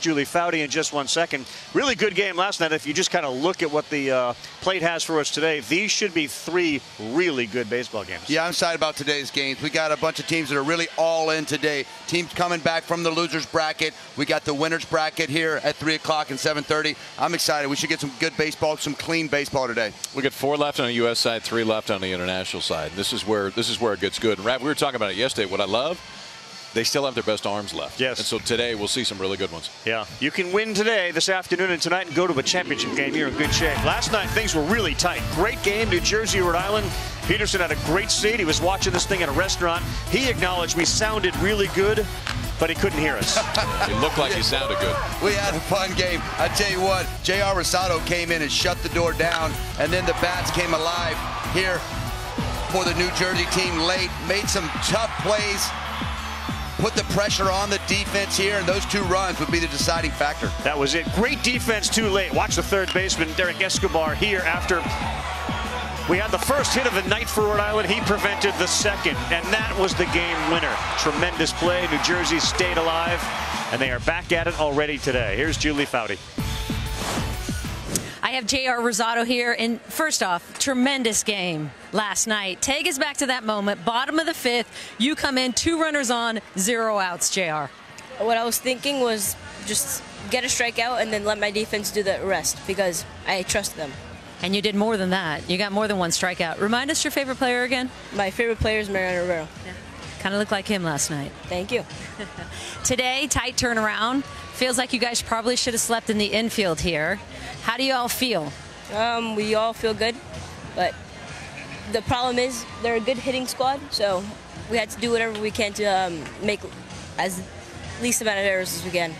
Julie Foudy in just one second. Really good game last night. If you just kind of look at what the uh, plate has for us today, these should be three really good baseball games. Yeah, I'm excited about today's games. We got a bunch of teams that are really all in today. Teams coming back from the losers bracket. We got the winners bracket here at 3 o'clock and 7.30. I'm excited. We should get some good baseball, some clean baseball today. We got four left on the U.S. side, three left on the international side. This is where this is where it gets good. And we were talking about it yesterday. What I love they still have their best arms left. Yes. And so today we'll see some really good ones. Yeah. You can win today, this afternoon, and tonight and go to a championship game. You're in good shape. Last night, things were really tight. Great game, New Jersey, Rhode Island. Peterson had a great seat. He was watching this thing at a restaurant. He acknowledged we sounded really good, but he couldn't hear us. it looked like he sounded good. We had a fun game. I tell you what, J.R. Rosado came in and shut the door down, and then the bats came alive here for the New Jersey team late, made some tough plays, put the pressure on the defense here, and those two runs would be the deciding factor. That was it. Great defense too late. Watch the third baseman, Derek Escobar, here after we had the first hit of the night for Rhode Island. He prevented the second, and that was the game winner. Tremendous play. New Jersey stayed alive, and they are back at it already today. Here's Julie Foudy. I have J.R. Rosado here. And first off, tremendous game last night. Take us back to that moment. Bottom of the fifth, you come in, two runners on, zero outs, J.R. What I was thinking was just get a strikeout and then let my defense do the rest because I trust them. And you did more than that. You got more than one strikeout. Remind us your favorite player again. My favorite player is Mariano Rivera. Yeah. Kind of looked like him last night. Thank you. Today, tight turnaround. Feels like you guys probably should have slept in the infield here. How do you all feel? Um, we all feel good, but the problem is they're a good hitting squad, so we had to do whatever we can to um, make as least amount of errors as we can.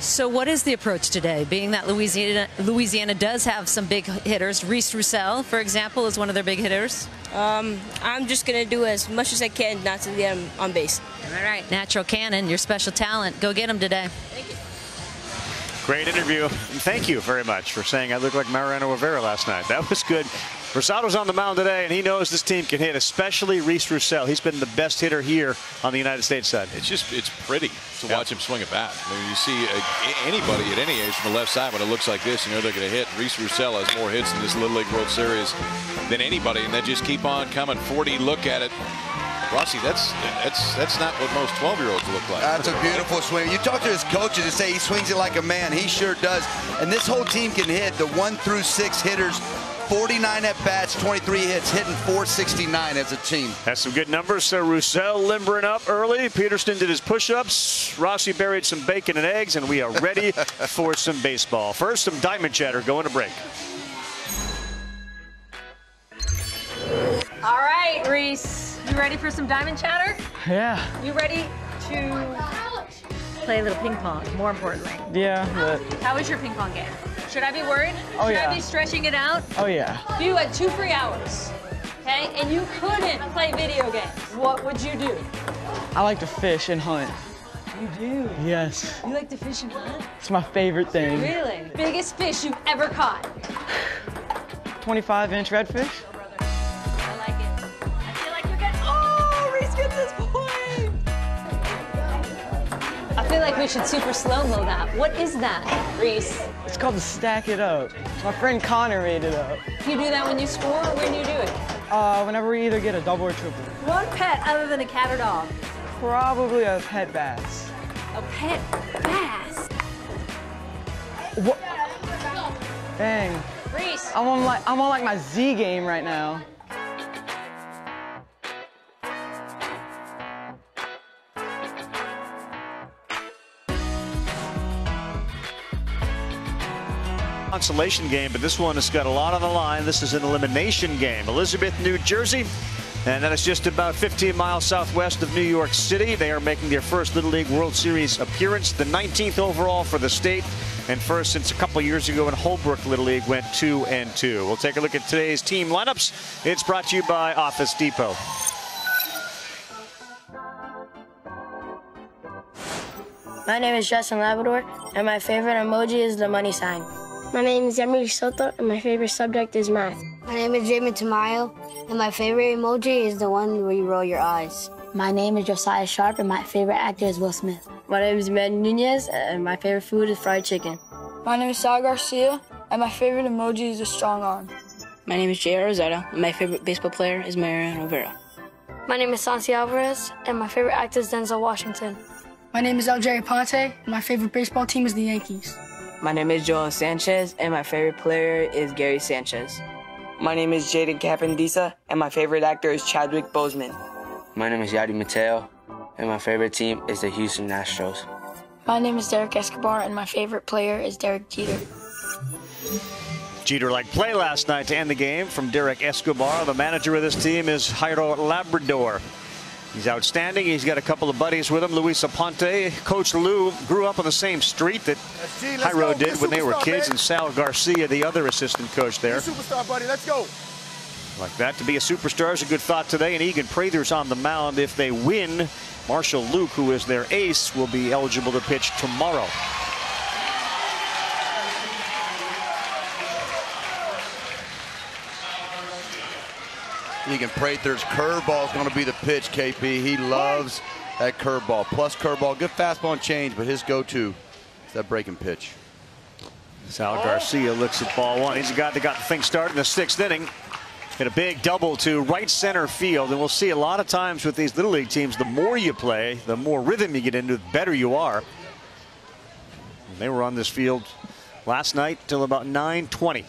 So what is the approach today? Being that Louisiana, Louisiana does have some big hitters. Reese Roussel, for example, is one of their big hitters. Um, I'm just going to do as much as I can not to get him on base. All right. Natural cannon, your special talent. Go get him today. Great interview. And thank you very much for saying I looked like Mariano Rivera last night. That was good. Rosado's on the mound today, and he knows this team can hit, especially Reese Roussel. He's been the best hitter here on the United States side. It's just it's pretty to yeah. watch him swing a bat. I mean, you see uh, anybody at any age from the left side when it looks like this, you know they're going to hit. Reese Roussel has more hits in this Little League World Series than anybody, and they just keep on coming. 40, look at it. Rossi, that's that's that's not what most 12-year-olds look like. That's a beautiful swing. You talk to his coaches and say he swings it like a man. He sure does. And this whole team can hit. The one through six hitters 49 at bats, 23 hits, hitting 469 as a team. Has some good numbers. So Roussel limbering up early. Peterson did his push-ups. Rossi buried some bacon and eggs, and we are ready for some baseball. First, some diamond chatter going to break. All right, Reese. You ready for some diamond chatter? Yeah. You ready to play a little ping pong, more importantly? Yeah, but... How was your ping pong game? Should I be worried? Oh, Should yeah. I be stretching it out? Oh, yeah. If you had two free hours, okay, and you couldn't play video games, what would you do? I like to fish and hunt. You do? Yes. You like to fish and hunt? It's my favorite thing. Really? Biggest fish you've ever caught? 25 inch redfish. Gets this point! I feel like we should super slow mo that. What is that, Reese? It's called the stack it up. My friend Connor made it up. You do that when you score or when you do it? Uh, whenever we either get a double or triple. One pet other than a cat or dog? Probably a pet bass. A pet bass? What? Dang. Reese. I'm on like I'm on like my Z game right now. Consolation game, but this one has got a lot on the line. This is an elimination game. Elizabeth, New Jersey, and that is just about 15 miles southwest of New York City. They are making their first Little League World Series appearance, the 19th overall for the state, and first since a couple years ago when Holbrook Little League went 2 and 2. We'll take a look at today's team lineups. It's brought to you by Office Depot. My name is Justin Labrador, and my favorite emoji is the money sign. My name is Emery Soto, and my favorite subject is math. My name is Jamin Tamayo, and my favorite emoji is the one where you roll your eyes. My name is Josiah Sharp, and my favorite actor is Will Smith. My name is Matt Nunez, and my favorite food is fried chicken. My name is Sal Garcia, and my favorite emoji is a strong arm. My name is J.R. Rosado, and my favorite baseball player is Mariano Rivera. My name is Santi Alvarez, and my favorite actor is Denzel Washington. My name is Algerry Ponte, and my favorite baseball team is the Yankees. My name is Joel Sanchez, and my favorite player is Gary Sanchez. My name is Jaden Capandisa, and my favorite actor is Chadwick Boseman. My name is Yadi Mateo, and my favorite team is the Houston Astros. My name is Derek Escobar, and my favorite player is Derek Jeter. Jeter like play last night to end the game from Derek Escobar. The manager of this team is Jairo Labrador. He's outstanding. He's got a couple of buddies with him. Luis Aponte. Coach Lou grew up on the same street that Jairo did when they were kids, and Sal Garcia, the other assistant coach there. Superstar, buddy. Let's go. Like that to be a superstar is a good thought today. And Egan Prather's on the mound. If they win, Marshall Louque, who is their ace, will be eligible to pitch tomorrow. Egan Prather's curveball is going to be the pitch, KP. He loves that curveball. Plus curveball, good fastball and change, but his go-to is that breaking pitch. Sal Garcia looks at ball one. He's a guy that got the thing started in the sixth inning. Hit a big double to right center field. And we'll see a lot of times with these Little League teams, the more you play, the more rhythm you get into, the better you are. And they were on this field last night till about 920.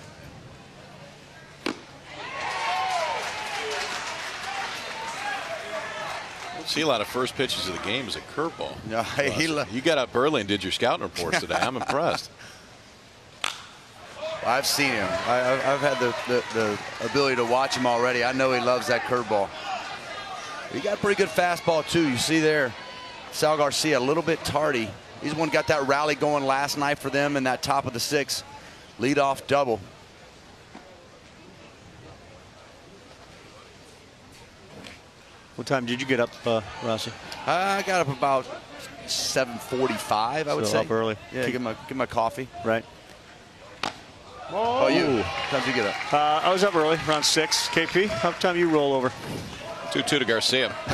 See a lot of first pitches of the game as a curveball. Yeah, he you got up early and did your scouting reports today. I'm impressed. I've seen him. I, have had the, the, the, ability to watch him already. I know he loves that curveball. He got a pretty good fastball, too. You see there, Sal Garcia a little bit tardy. He's the one got that rally going last night for them in that top of the six. Lead off double. What time did you get up, uh, Rossi? I got up about 7:45. I would so say. up early. Yeah, get my get my coffee. Right. Oh, you? What time did you get up? Uh, I was up early, around six. KP, how time you roll over? Two two to Garcia.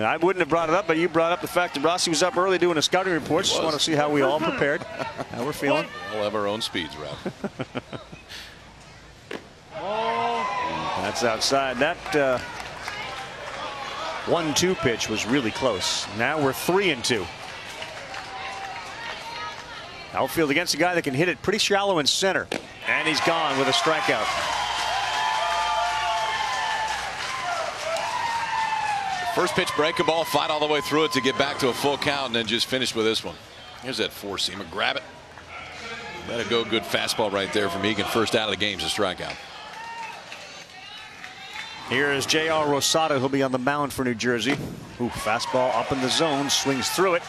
I wouldn't have brought it up, but you brought up the fact that Rossi was up early doing a scouting report. Just want to see how we all prepared, how we're feeling. We'll have our own speeds, Ralph. That's outside. That uh, one-two pitch was really close. Now we're three and two. Outfield against a guy that can hit it pretty shallow in center, and he's gone with a strikeout. First pitch, break a ball, fight all the way through it to get back to a full count, and then just finish with this one. Here's that four seamer. Grab it. Let it go. Good fastball right there from Egan. First out of the game's a strikeout. Here is J.R. Rosado. He'll be on the mound for New Jersey. Ooh, fastball up in the zone, swings through it.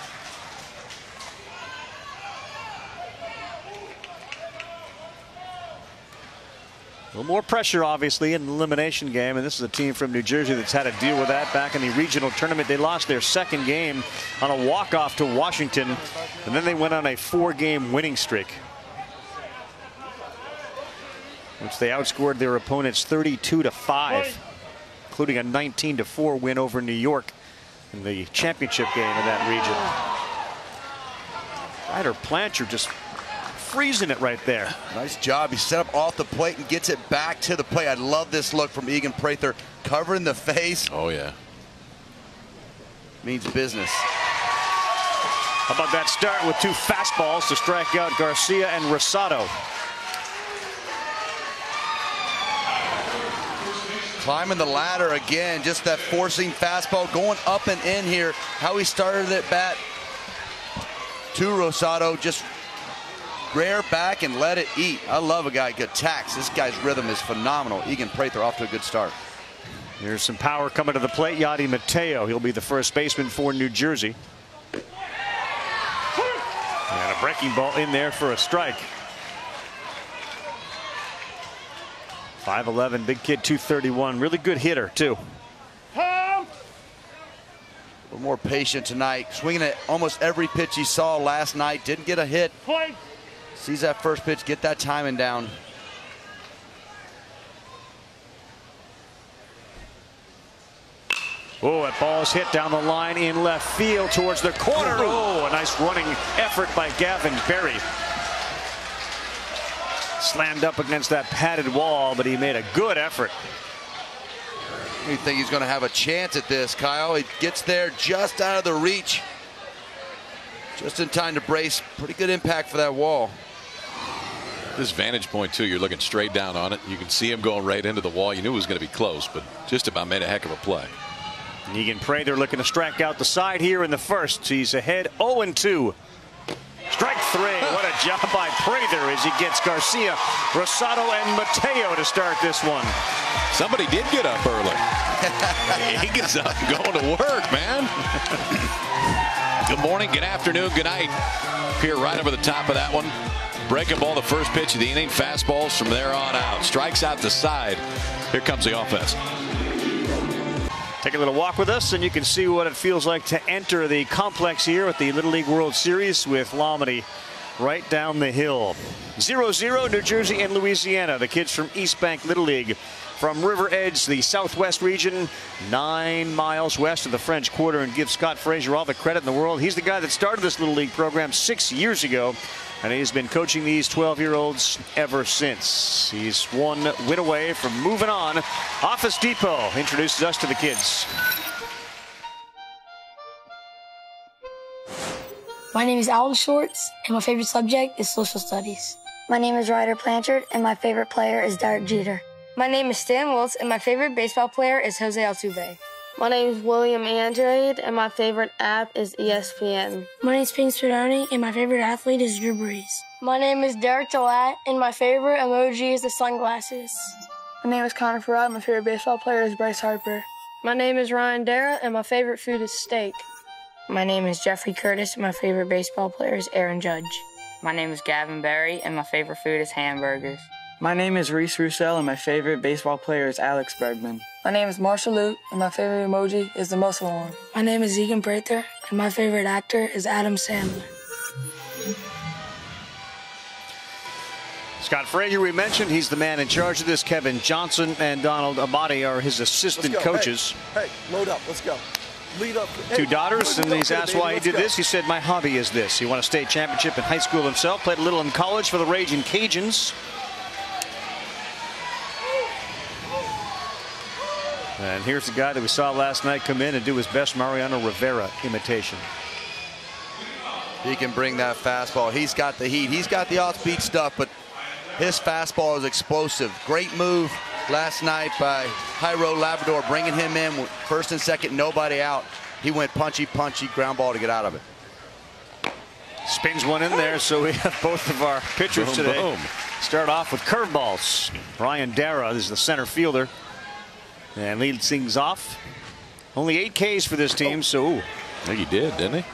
A little more pressure, obviously, in the elimination game, and this is a team from New Jersey that's had to deal with that back in the regional tournament. They lost their second game on a walk-off to Washington, and then they went on a four-game winning streak which they outscored their opponents 32 to 5 including a 19 to 4 win over New York in the championship game in that region. Ryder Planchard just freezing it right there. Nice job. He set up off the plate and gets it back to the plate. I love this look from Egan Prather covering the face. Oh yeah. Means business. How about that start with two fastballs to strike out Garcia and Rosado. Climbing the ladder again. Just that forcing fastball going up and in here. How he started at bat to Rosado. Just rear back and let it eat. I love a guy good attacks. This guy's rhythm is phenomenal. Egan Prather off to a good start. There's some power coming to the plate. Yadi Mateo. He'll be the first baseman for New Jersey. And a breaking ball in there for a strike. 5'11", big kid, 231. Really good hitter, too. A little more patient tonight. Swinging at almost every pitch he saw last night. Didn't get a hit. Play. Sees that first pitch, get that timing down. Oh, that ball's hit down the line in left field towards the corner. Oh, a nice running effort by Gavin Berry. Slammed up against that padded wall, but he made a good effort. You think he's going to have a chance at this, Kyle? He gets there just out of the reach. Just in time to brace. Pretty good impact for that wall. This vantage point, too, you're looking straight down on it. You can see him going right into the wall. You knew it was going to be close, but just about made a heck of a play. Egan Prather looking to strike out the side here in the first. He's ahead 0 2. Strike three. What a job by Prather as he gets Garcia, Rosado, and Mateo to start this one. Somebody did get up early. he gets up going to work, man. good morning, good afternoon, good night. Here right over the top of that one. Breaking ball, the first pitch of the inning. Fastballs from there on out. Strikes out the side. Here comes the offense. Take a little walk with us and you can see what it feels like to enter the complex here at the Little League World Series with Lamade right down the hill. 0-0 New Jersey and Louisiana. The kids from East Bank Little League from River Ridge, the southwest region, nine miles west of the French Quarter, and give Scott Frazier all the credit in the world. He's the guy that started this Little League program six years ago, and he's been coaching these 12-year-olds ever since. He's one win away from moving on. Office Depot introduces us to the kids. My name is Alan Schwartz, and my favorite subject is social studies. My name is Ryder Planchard, and my favorite player is Derek Jeter. My name is Stan Wiltz, and my favorite baseball player is Jose Altuve. My name is William Andrade, and my favorite app is ESPN. My name is Pink Spadoni, and my favorite athlete is Drew Brees. My name is Derek DeLatte, and my favorite emoji is the sunglasses. My name is Connor Farad, and my favorite baseball player is Bryce Harper. My name is Ryan Dara, and my favorite food is steak. My name is Jeffrey Curtis, and my favorite baseball player is Aaron Judge. My name is Gavin Berry, and my favorite food is hamburgers. My name is Reese Roussel, and my favorite baseball player is Alex Bregman. My name is Marshall Louque, and my favorite emoji is the muscle one. My name is Egan Prather, and my favorite actor is Adam Sandler. Scott Frazier, we mentioned, he's the man in charge of this. Kevin Johnson and Donald Abadi are his assistant coaches. Hey, hey, load up. Let's go. Lead up. Two daughters, and he's asked why he did this. He said, My hobby is this. He won a state championship in high school himself, played a little in college for the Raging Cajuns. And here's the guy that we saw last night come in and do his best Mariano Rivera imitation. He can bring that fastball. He's got the heat. He's got the off-speed stuff, but his fastball is explosive. Great move last night by Jairo Labrador, bringing him in first and second, nobody out. He went punchy, punchy, ground ball to get out of it. Spins one in there, so we have both of our pitchers Boom, today. boom. Start off with curveballs. Ryan Dara is the center fielder. And leads things off. Only eight Ks for this team, so ooh. I think he did, didn't he?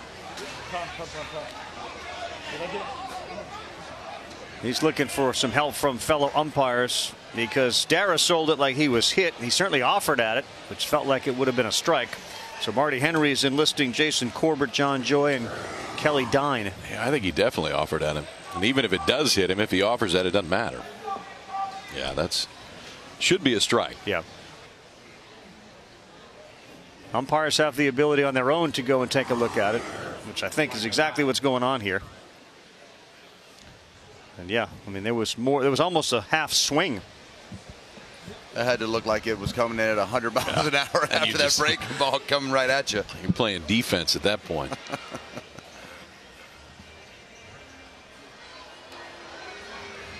He's looking for some help from fellow umpires because Dara sold it like he was hit. He certainly offered at it, which felt like it would have been a strike. So Marty Henry is enlisting Jason Corbett, John Joy, and Kelly Dine. Yeah, I think he definitely offered at him. And even if it does hit him, if he offers at it, doesn't matter. Yeah, that's should be a strike. Yeah. Umpires have the ability on their own to go and take a look at it, which I think is exactly what's going on here. And yeah, I mean, there was more, there was almost a half swing. That had to look like it was coming in at 100 miles Yeah. an hour And after that just- breaking ball coming right at you. You're playing defense at that point.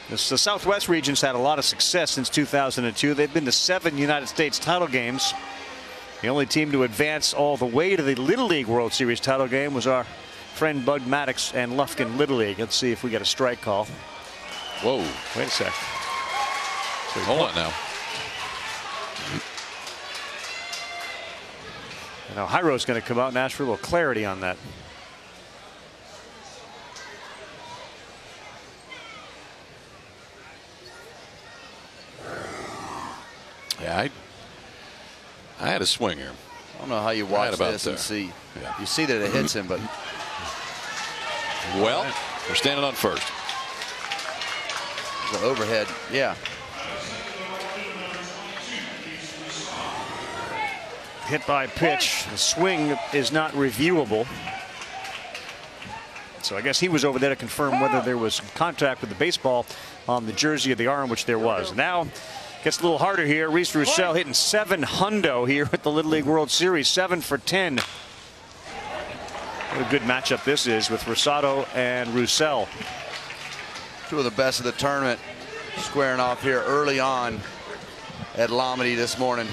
This, the Southwest region's had a lot of success since 2002. They've been to seven United States title games. The only team to advance all the way to the Little League World Series title game was our friend Bud Maddox and Lufkin Little League. Let's see if we get a strike call. Whoa. Wait a sec. Hold on now. Now Jairo's going to come out and ask for a little clarity on that. Yeah, I, I had a swinger. I don't know how you Right watch about this there. and see. Yeah. You see that it hits him, but Well, we're standing on first. the overhead, yeah. hit by pitch. The swing is not reviewable. So I guess he was over there to confirm whether there was contact with the baseball on the jersey of the arm, which there was. Now gets a little harder here. Reese Roussel hitting seven hundo here at the Little League World Series, seven for 10. What a good matchup this is with Rosado and Roussel. Two of the best of the tournament squaring off here early on at Lamade this morning.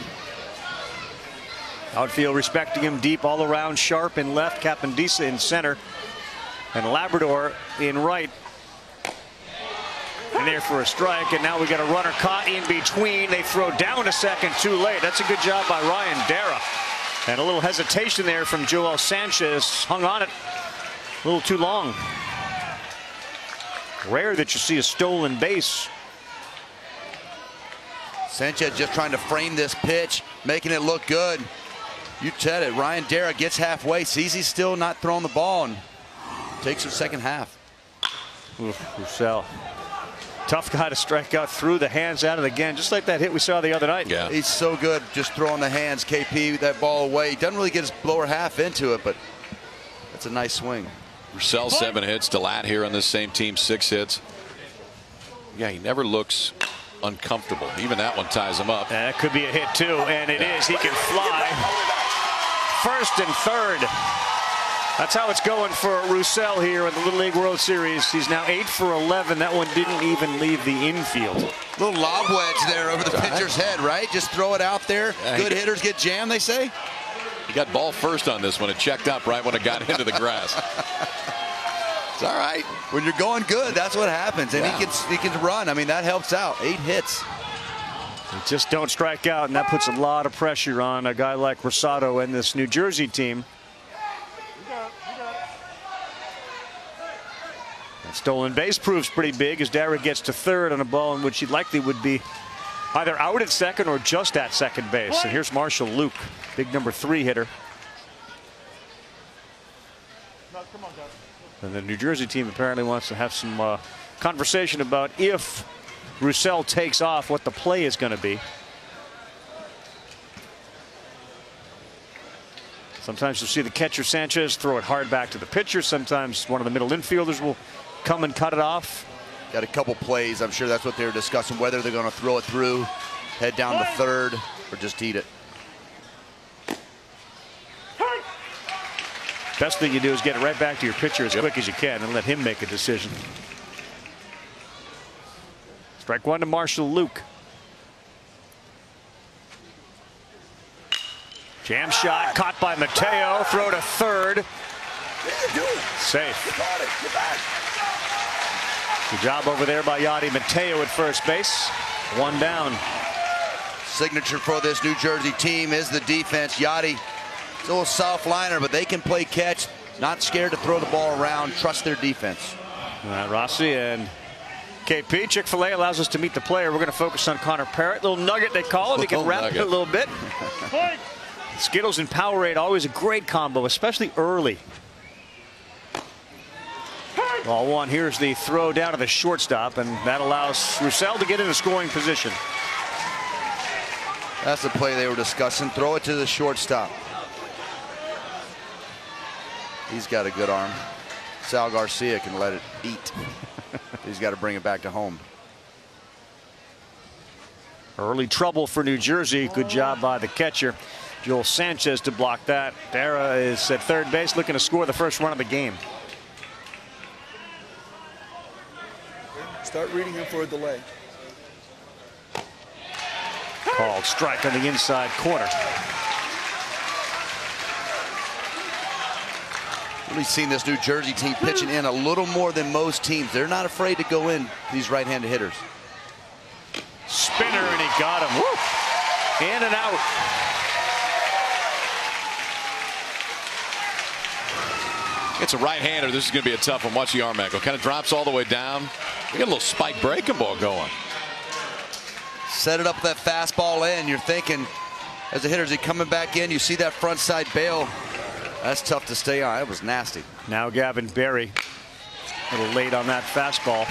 Outfield respecting him deep all around, sharp in left, Capandisa in center, and Labrador in right. And there for a strike, and now we got a runner caught in between. They throw down a second too late. That's a good job by Ryan Dara. And a little hesitation there from Joel Sanchez. Hung on it a little too long. Rare that you see a stolen base. Sanchez just trying to frame this pitch, making it look good. You said it. Ryan Dara gets halfway, sees he's still not throwing the ball, and takes her second half. Oof, Roussel. Tough guy to strike out through the hands out of the again, just like that hit we saw the other night. Yeah. He's so good just throwing the hands. KP that ball away. He doesn't really get his lower half into it, but that's a nice swing. Roussel seven hits. DeLatte here on this same team six hits. Yeah, he never looks uncomfortable. Even that one ties him up. That could be a hit too, and it is. He can fly. First and third. That's how it's going for Roussel here in the Little League World Series. He's now 8 for 11. That one didn't even leave the infield. Little lob wedge there over the pitcher's head, right? Just throw it out there. Good hitters get jammed, they say. He got ball first on this one. It checked up right when it got into the grass. It's all right. When you're going good, that's what happens. And Yeah. he can he can run. I mean, that helps out. Eight hits. They just don't strike out, and that puts a lot of pressure on a guy like Rosado and this New Jersey team. Stolen base proves pretty big as Dara gets to third on a ball in which he likely would be either out at second or just at second base. And here's Marshall Louque, big number three hitter. And the New Jersey team apparently wants to have some uh, conversation about if Roussel takes off, what the play is going to be. Sometimes you'll see the catcher Sanchez throw it hard back to the pitcher. Sometimes one of the middle infielders will come and cut it off. Got a couple plays. I'm sure that's what they were discussing, whether they're going to throw it through, head down to third, or just eat it. Best thing you do is get it right back to your pitcher as quick as you can and let him make a decision. Strike one to Marshall Louque. Jam shot caught by Mateo. Throw to third. Safe. Good job over there by Yadi Mateo at first base. One down. Signature for this New Jersey team is the defense. Yachty, it's a little soft liner, but they can play catch. Not scared to throw the ball around. Trust their defense. All right, Rossi and KP. Chick-fil-A allows us to meet the player. We're going to focus on Connor Perrot. Little nugget they call him. He can Little wrap it a little bit. Skittles and Powerade always a great combo, especially early. Ball one. Here's the throw down to the shortstop, and that allows Roussel to get in a scoring position. That's the play they were discussing. Throw it to the shortstop. He's got a good arm. Sal Garcia can let it eat. He's got to bring it back to home. Early trouble for New Jersey. Good job by the catcher. Joel Sanchez to block that. Dara is at third base looking to score the first run of the game. Start reading him for a delay. Called strike on the inside corner. Really seen this New Jersey team pitching in a little more than most teams. They're not afraid to go in these right-handed hitters. Spinner and he got him. Woo! In and out. It's a right-hander. This is going to be a tough one. Watch the arm angle. Kind of drops all the way down. We got a little spike breaking ball going. Set it up that fastball in. You're thinking, as a hitter, is he coming back in? You see that front side bail. That's tough to stay on. That was nasty. Now Gavin Berry. A little late on that fastball.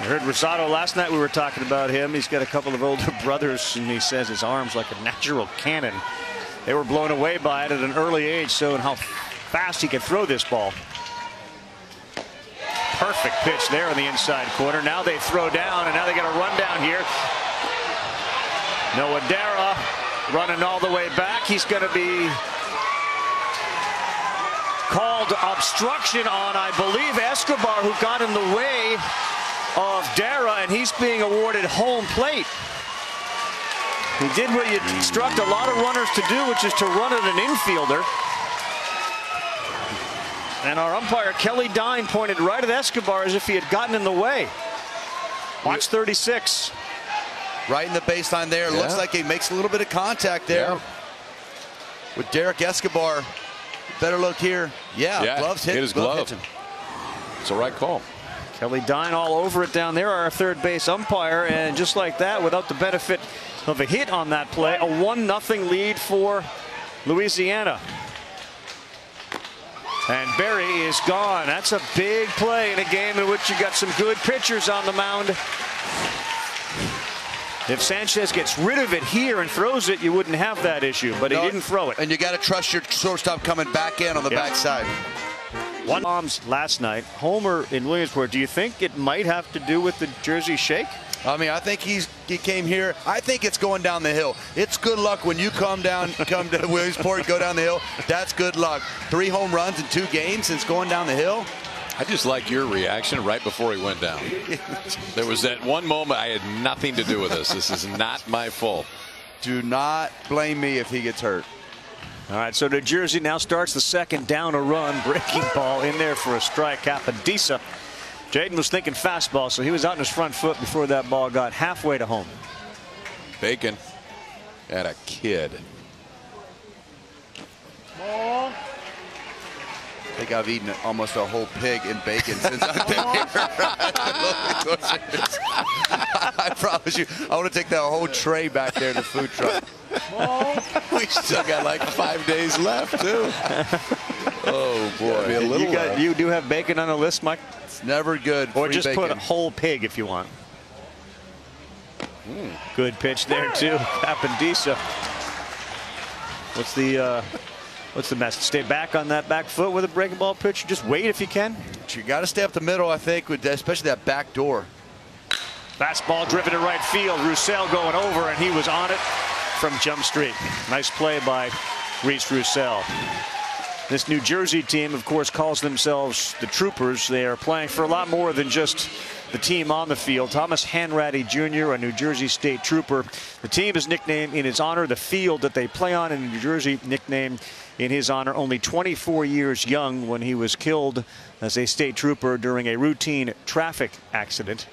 I heard Rosado last night. We were talking about him. He's got a couple of older brothers, and he says his arm's like a natural cannon. they were blown away by it at an early age, so and how fast he can throw this ball. Perfect pitch there in the inside corner. Now they throw down, and now they got a run down here. Noah Dara running all the way back. He's going to be called obstruction on, I believe, Escobar, who got in the way of Dara, and he's being awarded home plate. He did what you instruct a lot of runners to do, which is to run at an infielder. And our umpire, Kelly Dine, pointed right at Escobar as if he had gotten in the way. Watch 36. Right in the baseline there. Yeah. Looks like he makes a little bit of contact there yeah. with Derek Escobar. Better look here. Yeah, yeah gloves hit, hit his glove. glove. It's a right call. Kelly Dine all over it down there, our third base umpire, and just like that, without the benefit of a hit on that play, a 1-0 lead for Louisiana. And Barry is gone. That's a big play in a game in which you got some good pitchers on the mound. If Sanchez gets rid of it here and throws it, you wouldn't have that issue, but no, he didn't throw it. And you got to trust your shortstop coming back in on the backside. One bombs last night. Homer in Williamsport. Do you think it might have to do with the Jersey Shake? I mean, I think he's he came here. I think it's going down the hill. It's good luck when you come down, come to Williamsport, go down the hill. That's good luck. Three home runs in two games. since going down the hill. I just like your reaction right before he went down. there was that one moment I had nothing to do with this. This is not my fault. Do not blame me if he gets hurt. All right, so New Jersey now starts the second down a run. Breaking ball in there for a strike. Capandisa. Jaden was thinking fastball, so he was out in his front foot before that ball got halfway to home. Bacon and a kid. Ball. I think I've eaten almost a whole pig in bacon since I've been here. I promise you, I want to take that whole tray back there to the food truck. we still got like five days left, too. oh, boy. a little you, got, you do have bacon on the list, Mike? It's never good. Or just bacon. put a whole pig if you want. Mm. Good pitch there, too. Capandisa. What's the uh, what's the message? Stay back on that back foot with a breaking ball pitch. Just wait if you can. But you got to stay up the middle, I think, with especially that back door. Fastball driven to right field. Roussel going over, and he was on it from Jump Street. Nice play by Reese Roussel. This New Jersey team, of course, calls themselves the Troopers. They are playing for a lot more than just the team on the field. Thomas Hanratty Jr., a New Jersey State Trooper. The team is nicknamed in his honor. The field that they play on in New Jersey nicknamed in his honor. Only 24 years young when he was killed as a state trooper during a routine traffic accident.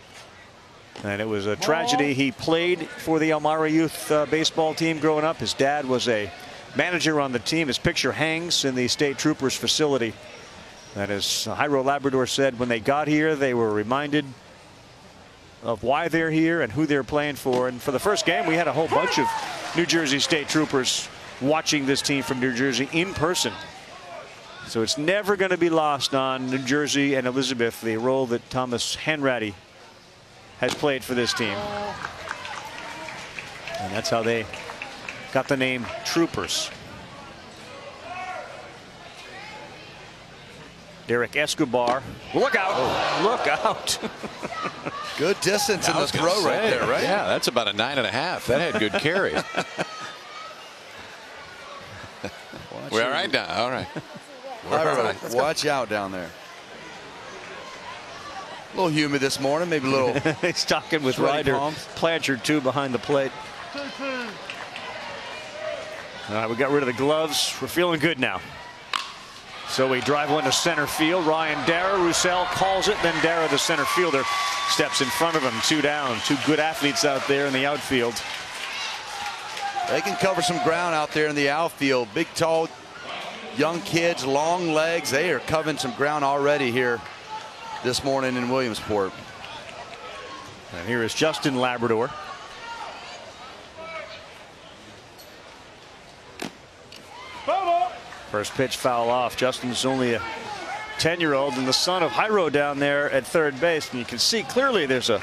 And it was a tragedy. He played for the Elmira youth uh, baseball team growing up. His dad was a manager on the team. His picture hangs in the state troopers facility. That is, uh, Jairo Labrador said when they got here, they were reminded of why they're here and who they're playing for. And for the first game, we had a whole bunch of New Jersey State troopers watching this team from New Jersey in person. So it's never going to be lost on New Jersey and Elizabeth, the role that Thomas Hanratty has played for this team. And that's how they got the name Troopers. Derek Escobar. Look out. Oh. Look out. good distance in the throw say, right there, right? Yeah, that's about a nine and a half. That had good carry. We're all right now. All right. All right. Watch out down there. A little humid this morning, maybe a little. He's talking with Ryder palms. Planchard too behind the plate. All right, we got rid of the gloves. We're feeling good now. So we drive one to center field. Ryan Dara, Roussel calls it. Then Dara, the center fielder, steps in front of him. Two down. Two good athletes out there in the outfield. They can cover some ground out there in the outfield. Big, tall, young kids, long legs. They are covering some ground already here this morning in Williamsport. And here is Justin Labrador. First pitch foul off. Justin's only a 10 year old and the son of Jairo down there at third base. And you can see clearly there's a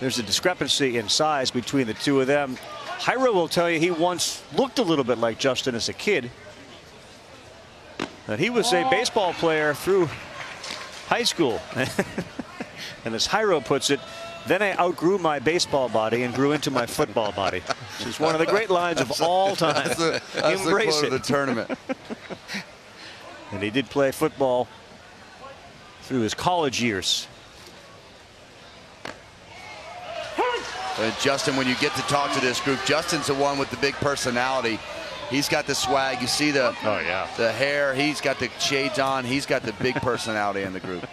there's a discrepancy in size between the two of them. Jairo will tell you he once looked a little bit like Justin as a kid. That he was a baseball player through high school. and as Jairo puts it, then I outgrew my baseball body and grew into my football body. Which is one of the great lines of all time. That's the, that's Embrace the it. of the tournament. and he did play football through his college years. Uh, Justin, when you get to talk to this group, Justin's the one with the big personality. He's got the swag. You see the oh yeah the hair. He's got the shades on. He's got the big personality in the group.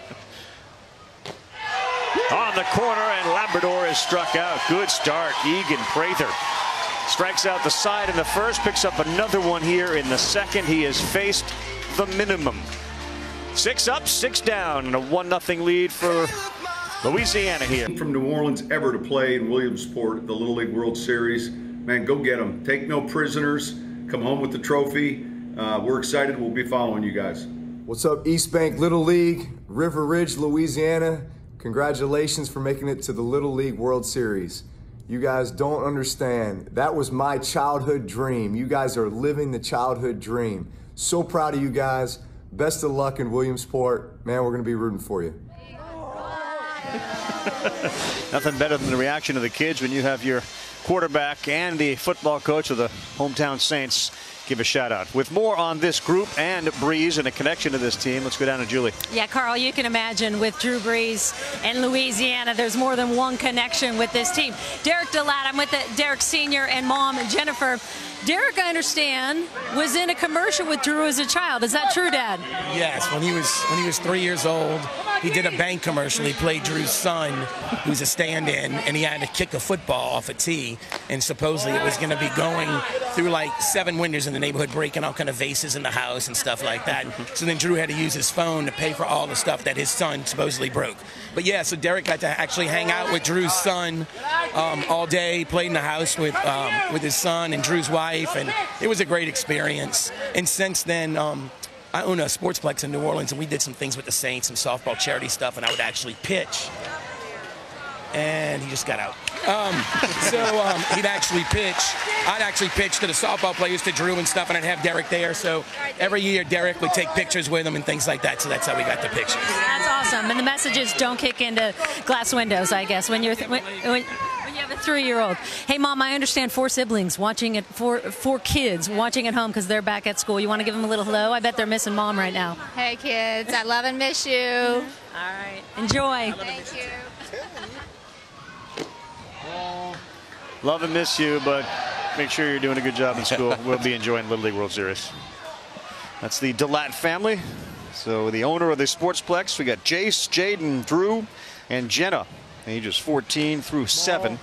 On the corner, and Labrador is struck out. Good start. Egan Prather strikes out the side in the first, picks up another one here in the second. He has faced the minimum. Six up, six down, and a 1 0 lead for Louisiana here. From New Orleans ever to play in Williamsport, the Little League World Series. Man, go get them. Take no prisoners. Come home with the trophy. Uh, we're excited. We'll be following you guys. What's up, East Bank Little League, River Ridge, Louisiana? Congratulations for making it to the Little League World Series. You guys don't understand. That was my childhood dream. You guys are living the childhood dream. So proud of you guys. Best of luck in Williamsport. Man, we're going to be rooting for you. Nothing better than the reaction of the kids when you have your quarterback and the football coach of the hometown Saints give a shout out. With more on this group and Brees and a connection to this team, let's go down to Julie. Yeah, Karl, you can imagine with Drew Brees and Louisiana, there's more than one connection with this team. Derek DeLatte, I'm with the, Derek Sr. and mom, and Jennifer. Derek, I understand, was in a commercial with Drew as a child. Is that true, Dad? Yes, when he was when he was three years old, he did a bank commercial. He played Drew's son, who's a stand-in, and he had to kick a football off a tee, and supposedly it was going to be going through like seven windows in the neighborhood, breaking all kind of vases in the house and stuff like that. So then Drew had to use his phone to pay for all the stuff that his son supposedly broke. But yeah, so Derek got to actually hang out with Drew's son um, all day, played in the house with um, with his son and Drew's wife, and it was a great experience. And since then. Um, I own a sportsplex in New Orleans, and we did some things with the Saints, some softball charity stuff, and I would actually pitch. And he just got out. Um, so um, he'd actually pitch. I'd actually pitch to the softball players, to Drew and stuff, and I'd have Derek there. So every year, Derek would take pictures with him and things like that. So that's how we got the pictures. That's awesome. And the message is don't kick into glass windows, I guess, when you're. Th- when, when, you have a three-year-old. Hey, mom, I understand four siblings watching it, four four kids watching at home because they're back at school. You want to give them a little hello? I bet they're missing mom right now. Hey, kids, I love and miss you. Mm-hmm. All right, enjoy. Thank you. Love and miss you, but make sure you're doing a good job in school. we'll be enjoying Little League World Series. That's the DeLatte family. So the owner of the Sportsplex, we got Jace, Jaden, Drew, and Jenna, ages 14 through 7.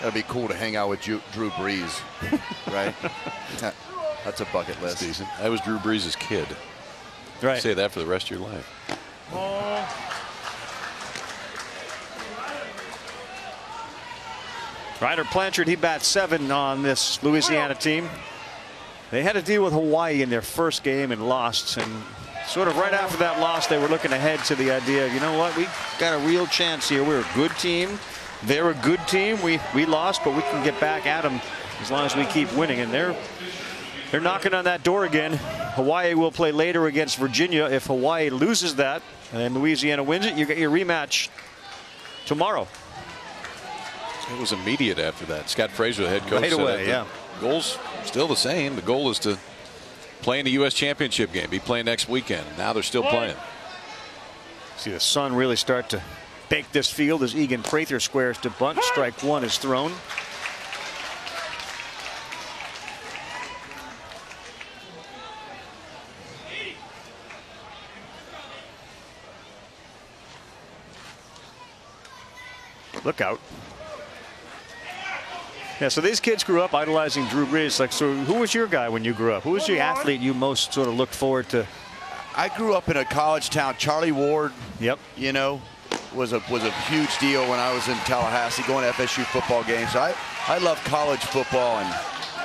That'd be cool to hang out with Drew, Drew Brees, right? That's a bucket list. That's decent. I was Drew Brees' kid. Right. Say that for the rest of your life. Ryder Planchard, he bats seven on this Louisiana team. They had to deal with Hawaii in their first game and lost. And sort of right after that loss, they were looking ahead to the idea of, you know what, we got a real chance here. We're a good team. They're a good team. We we lost, but we can get back at them as long as we keep winning. And they're they're knocking on that door again. Hawaii will play later against Virginia. If Hawaii loses that and Louisiana wins it, you get your rematch tomorrow. It was immediate after that. Scott Frazier, the head coach, Right away, that yeah. Goals still the same. The goal is to play in the U.S. championship game. Be playing next weekend. Now they're still playing. See the sun really start to bake this field as Egan Prather squares to bunt. Strike one is thrown. Look out. Yeah, so these kids grew up idolizing Drew Brees. Like, so who was your guy when you grew up? Who was your athlete you most sort of looked forward to? I grew up in a college town. Charlie Ward. Yep. You know, was a was a huge deal when I was in Tallahassee going to FSU football games. I I love college football and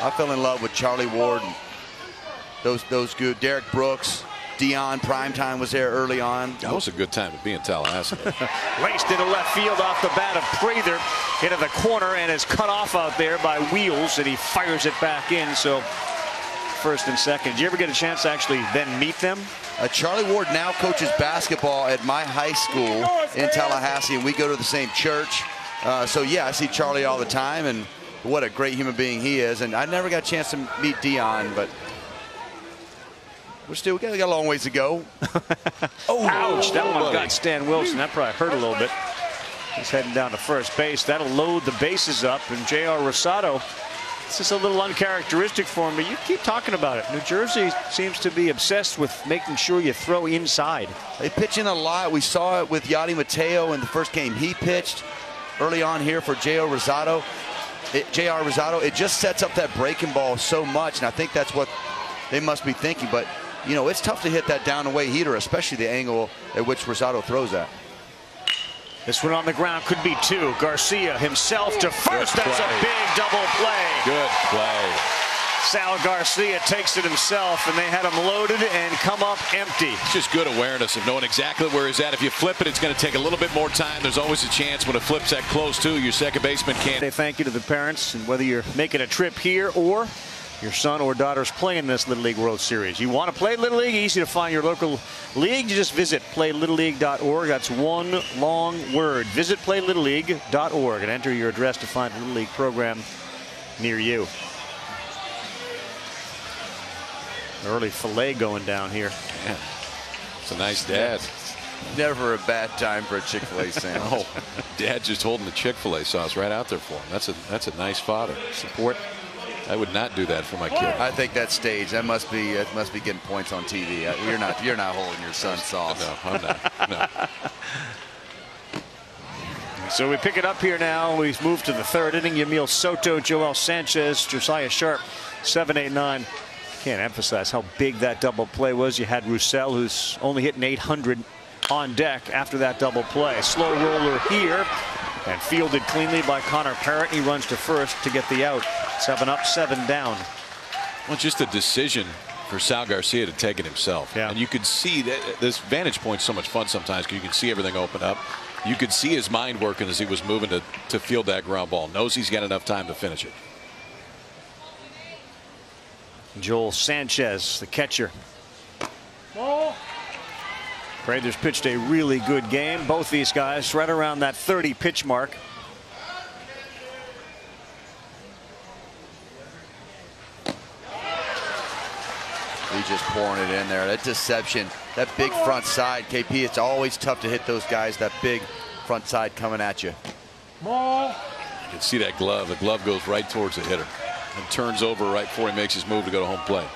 I fell in love with Charlie Ward and those those good Derrick Brooks. Deion Primetime was there early on. That was a good time to be in Tallahassee. Laced into left field off the bat of Prather into the corner and is cut off out there by Wheels and he fires it back in. So first and second. Did you ever get a chance to actually then meet them? Uh, Charlie Ward now coaches basketball at my high school in Tallahassee, and we go to the same church. Uh, so yeah, I see Charlie all the time, and what a great human being he is. And I never got a chance to meet Deion, but we're still we got, a long ways to go. oh, ouch! That one got Stan Wilson. That probably hurt a little bit. He's heading down to first base. That'll load the bases up, and J.R. Rosado. This is a little uncharacteristic for him, but you keep talking about it. New Jersey seems to be obsessed with making sure you throw inside. They pitch in a lot. We saw it with Yadi Mateo in the first game he pitched early on here for J.R. Rosado. J.R. Rosado, it just sets up that breaking ball so much, and I think that's what they must be thinking. But you know, it's tough to hit that down away heater, especially the angle at which Rosado throws that. This one on the ground could be two. Garcia himself to first. That's a big double play. Good play. Sal Garcia takes it himself, and they had him loaded and come up empty. It's just good awareness of knowing exactly where he's at. If you flip it, it's going to take a little bit more time. There's always a chance when it flips that close, too. Your second baseman can't. Say thank you to the parents, and whether you're making a trip here or your son or daughter's playing this Little League World Series. You want to play Little League? Easy to find your local league. You just visit playlittleleague.org. That's one long word. Visit playlittleleague.org and enter your address to find a Little League program near you. Early filet going down here. Yeah. It's a nice dad. Never a bad time for a Chick-fil-A sandwich. oh, dad just holding the Chick-fil-A sauce right out there for him. That's a that's a nice father. Support I would not do that for my kid. I think that stage that must be that must be getting points on TV. Uh, you're not you're not holding your son's sauce. No, I'm not. No. So we pick it up here now. We've moved to the third inning. Yamil Soto, Joel Sanchez, Josiah Sharp, 7 8 9. Can't emphasize how big that double play was. You had Roussel, who's only hitting 800 on deck after that double play. Slow roller here and fielded cleanly by Connor Perrot. He runs to first to get the out. Seven up, seven down. Well, just a decision for Sal Garcia to take it himself. Yeah. And you could see that this vantage point's so much fun sometimes because you can see everything open up. You could see his mind working as he was moving to, to field that ground ball. Knows he's got enough time to finish it. Joel Sanchez, the catcher. Raiders pitched a really good game. Both these guys right around that 30 pitch mark. He's just pouring it in there. That deception, that big front side, KP, it's always tough to hit those guys, that big front side coming at you. You can see that glove. The glove goes right towards the hitter and turns over right before he makes his move to go to home plate.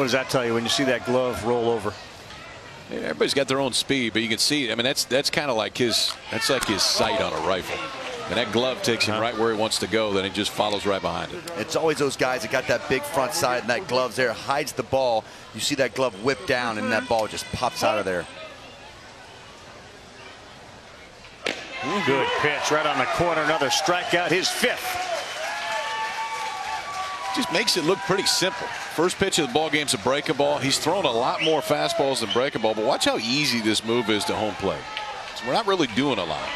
What does that tell you when you see that glove roll over? Everybody's got their own speed, but you can see. I mean, that's that's kind of like his that's like his sight on a rifle. And that glove takes him uh-huh. right where he wants to go. Then he just follows right behind it. It's always those guys that got that big front side and that glove's there hides the ball. You see that glove whip down and that ball just pops out of there. Good pitch right on the corner. Another strikeout. His fifth. Just makes it look pretty simple. First pitch of the ball game's a breaking ball. He's thrown a lot more fastballs than breaking ball, but watch how easy this move is to home plate. So we're not really doing a lot,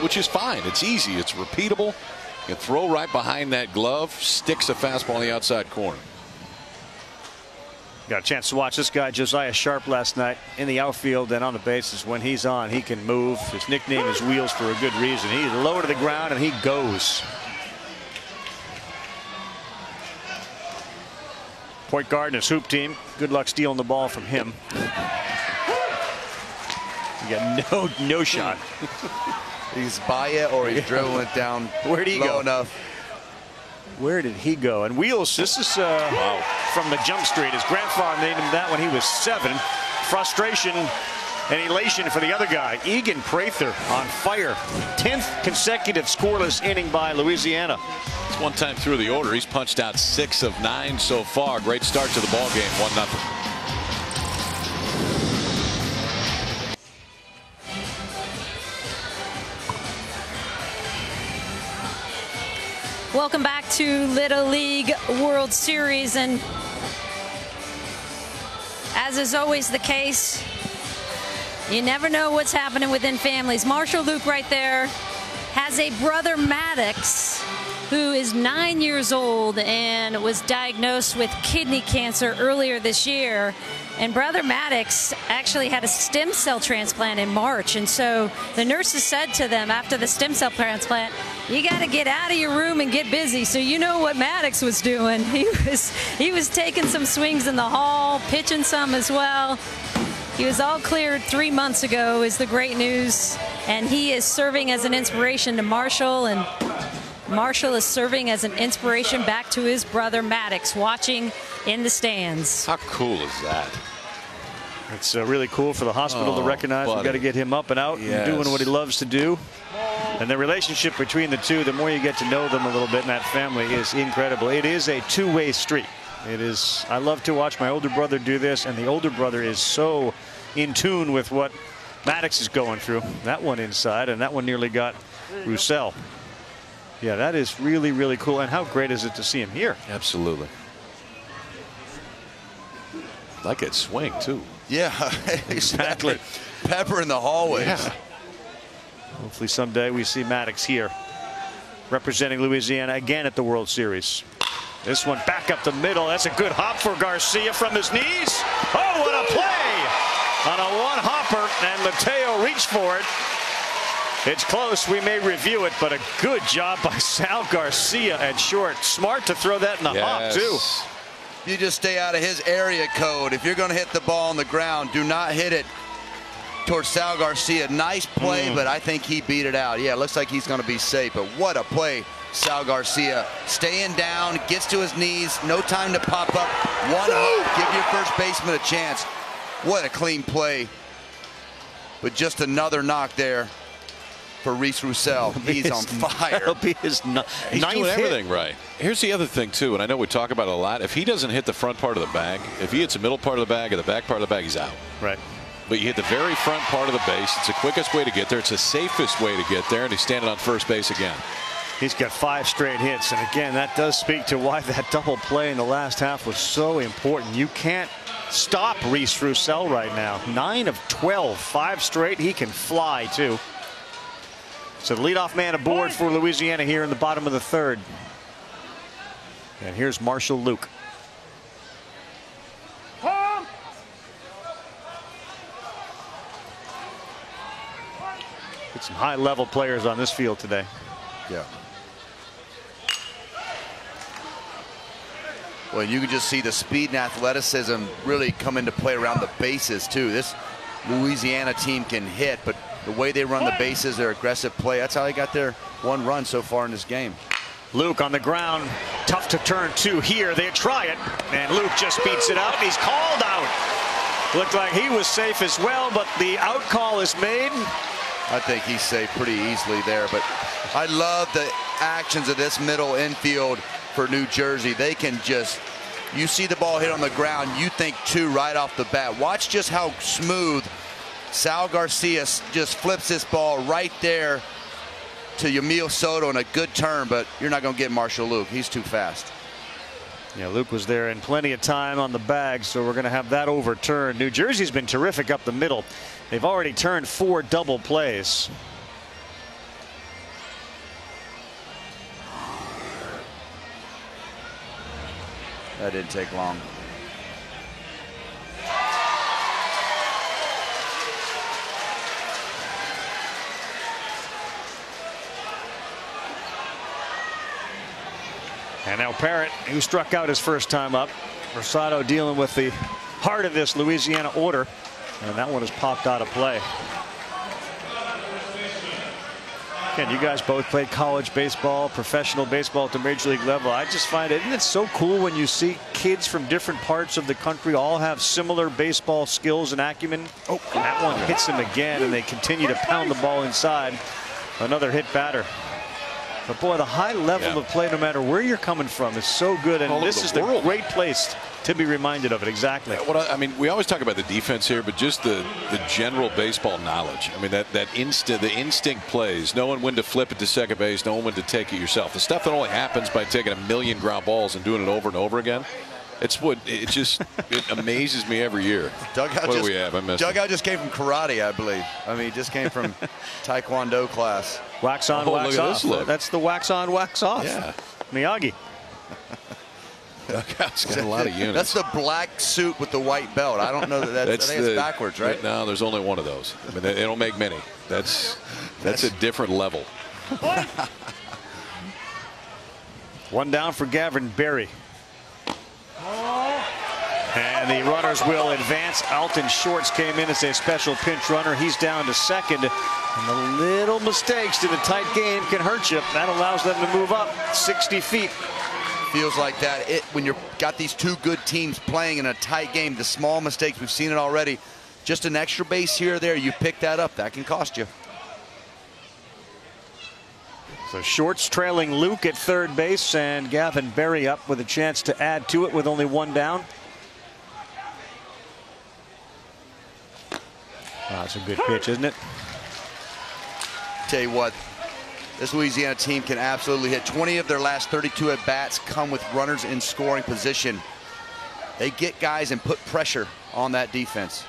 which is fine. It's easy. It's repeatable. You throw right behind that glove, sticks a fastball in the outside corner. Got a chance to watch this guy, Josiah Sharp, last night in the outfield and on the bases. When he's on, he can move. His nickname is Wheels for a good reason. He's low to the ground and he goes. Point guard and his hoop team. Good luck stealing the ball from him. You got no no shot. he's by it or he's dribbling it down Where did he low go? enough. Where did he go? And Wheels, this is uh, wow. from the jump street. His grandfather named him that when he was seven. Frustration and elation for the other guy. Egan Prather on fire. 10th consecutive scoreless inning by Louisiana. It's one time through the order. He's punched out six of nine so far. Great start to the ball game. One nothing. Welcome back to Little League World Series. And as is always the case, you never know what's happening within families. Marshall Louque right there has a brother Maddox who is nine years old and was diagnosed with kidney cancer earlier this year. And brother Maddox actually had a stem cell transplant in March. And so the nurses said to them after the stem cell transplant, you got to get out of your room and get busy. So you know what Maddox was doing. He was he was taking some swings in the hall, pitching some as well. He was all cleared three months ago is the great news. And he is serving as an inspiration to Marshall and Marshall is serving as an inspiration back to his brother Maddox watching in the stands. How cool is that? It's uh, really cool for the hospital oh, to recognize we've got to get him up and out yes. and doing what he loves to do. And the relationship between the two, the more you get to know them a little bit in that family is incredible. It is a two-way street. It is. I love to watch my older brother do this, and the older brother is so in tune with what Maddox is going through. That one inside, and that one nearly got Roussel. Yeah, that is really, really cool. And how great is it to see him here? Absolutely. Like it swing, too. Yeah, exactly. Pepper in the hallways. Yeah. Hopefully someday we see Maddox here representing Louisiana again at the World Series. This one back up the middle. That's a good hop for Garcia from his knees. Oh, what a play! On a one hopper, and Mateo reached for it. It's close. We may review it, but a good job by Sal Garcia at short. Smart to throw that in the yes. hop, too. You just stay out of his area code. If you're going to hit the ball on the ground, do not hit it towards Sal Garcia. Nice play, mm. but I think he beat it out. Yeah, it looks like he's going to be safe, but what a play. Sal Garcia staying down, gets to his knees, no time to pop up. One hook, give your first baseman a chance. What a clean play. But just another knock there for Reese Roussel. He's on fire. That'll be his He's doing everything hit. right. Here's the other thing, too, and I know we talk about it a lot. If he doesn't hit the front part of the bag, if he hits the middle part of the bag or the back part of the bag, he's out. Right. But you hit the very front part of the base. It's the quickest way to get there. It's the safest way to get there, and he's standing on first base again. He's got five straight hits, and again, that does speak to why that double play in the last half was so important. You can't stop Reese Roussel right now. Nine of 12, five straight. He can fly, too. So the leadoff man aboard for Louisiana here in the bottom of the third. And here's Marshall Louque. Get some high level players on this field today. Yeah. Well, you can just see the speed and athleticism really come into play around the bases, too. This Louisiana team can hit, but the way they run the bases, their aggressive play. That's how they got their one run so far in this game. Louque on the ground. Tough to turn to here. They try it. And Louque just beats it out. He's called out. Looked like he was safe as well, but the out call is made. I think he's safe pretty easily there. But I love the actions of this middle infield for New Jersey. They can just, you see the ball hit on the ground, you think two right off the bat. Watch just how smooth Sal Garcia just flips this ball right there to Yamil Soto in a good turn, but you're not going to get Marshall Louque. He's too fast. Yeah, Louque was there in plenty of time on the bag, so we're going to have that overturned. New Jersey's been terrific up the middle. They've already turned four double plays. That didn't take long. And now Perrot, who struck out his first time up. Rosado dealing with the heart of this Louisiana order. And that one has popped out of play. Again, you guys both played college baseball, professional baseball at the major league level. I just find it, isn't it so cool when you see kids from different parts of the country all have similar baseball skills and acumen? Oh, and that one hits them again, and they continue to pound the ball inside. Another hit batter. But boy, the high level yeah. of play, no matter where you're coming from, is so good. And All this the is world. the great place to be reminded of it. Exactly. What I, I, mean, we always talk about the defense here, but just the the general baseball knowledge. I mean, that that instant the instinct plays, knowing when to flip it to second base, knowing when to take it yourself. The stuff that only happens by taking a million ground balls and doing it over and over again. It's what it just it amazes me every year. Dugout what just, do we have? I missed Dugout just came from karate, I believe. I mean, he just came from Taekwondo class. Wax on, oh, wax off. That's the wax on, wax off. Yeah. Miyagi. Dugout's got a lot of units. That's the black suit with the white belt. I don't know that that's, that's I think the, it's backwards, right? No, there's only one of those. I mean, they, they don't make many. That's that's a different level. one down for Gavin Berry. And the runners will advance. Alton Shorts came in as a special pinch runner. He's down to second. And the little mistakes in a tight game can hurt you. That allows them to move up 60 feet. Feels like that. It when you've got these two good teams playing in a tight game, the small mistakes, we've seen it already. Just an extra base here or there, you pick that up. That can cost you. So Shorts trailing Louque at third base and Gavin Berry up with a chance to add to it with only one down. Wow, that's a good pitch, isn't it? Tell you what, this Louisiana team can absolutely hit. 20 of their last 32 at bats come with runners in scoring position. They get guys and put pressure on that defense.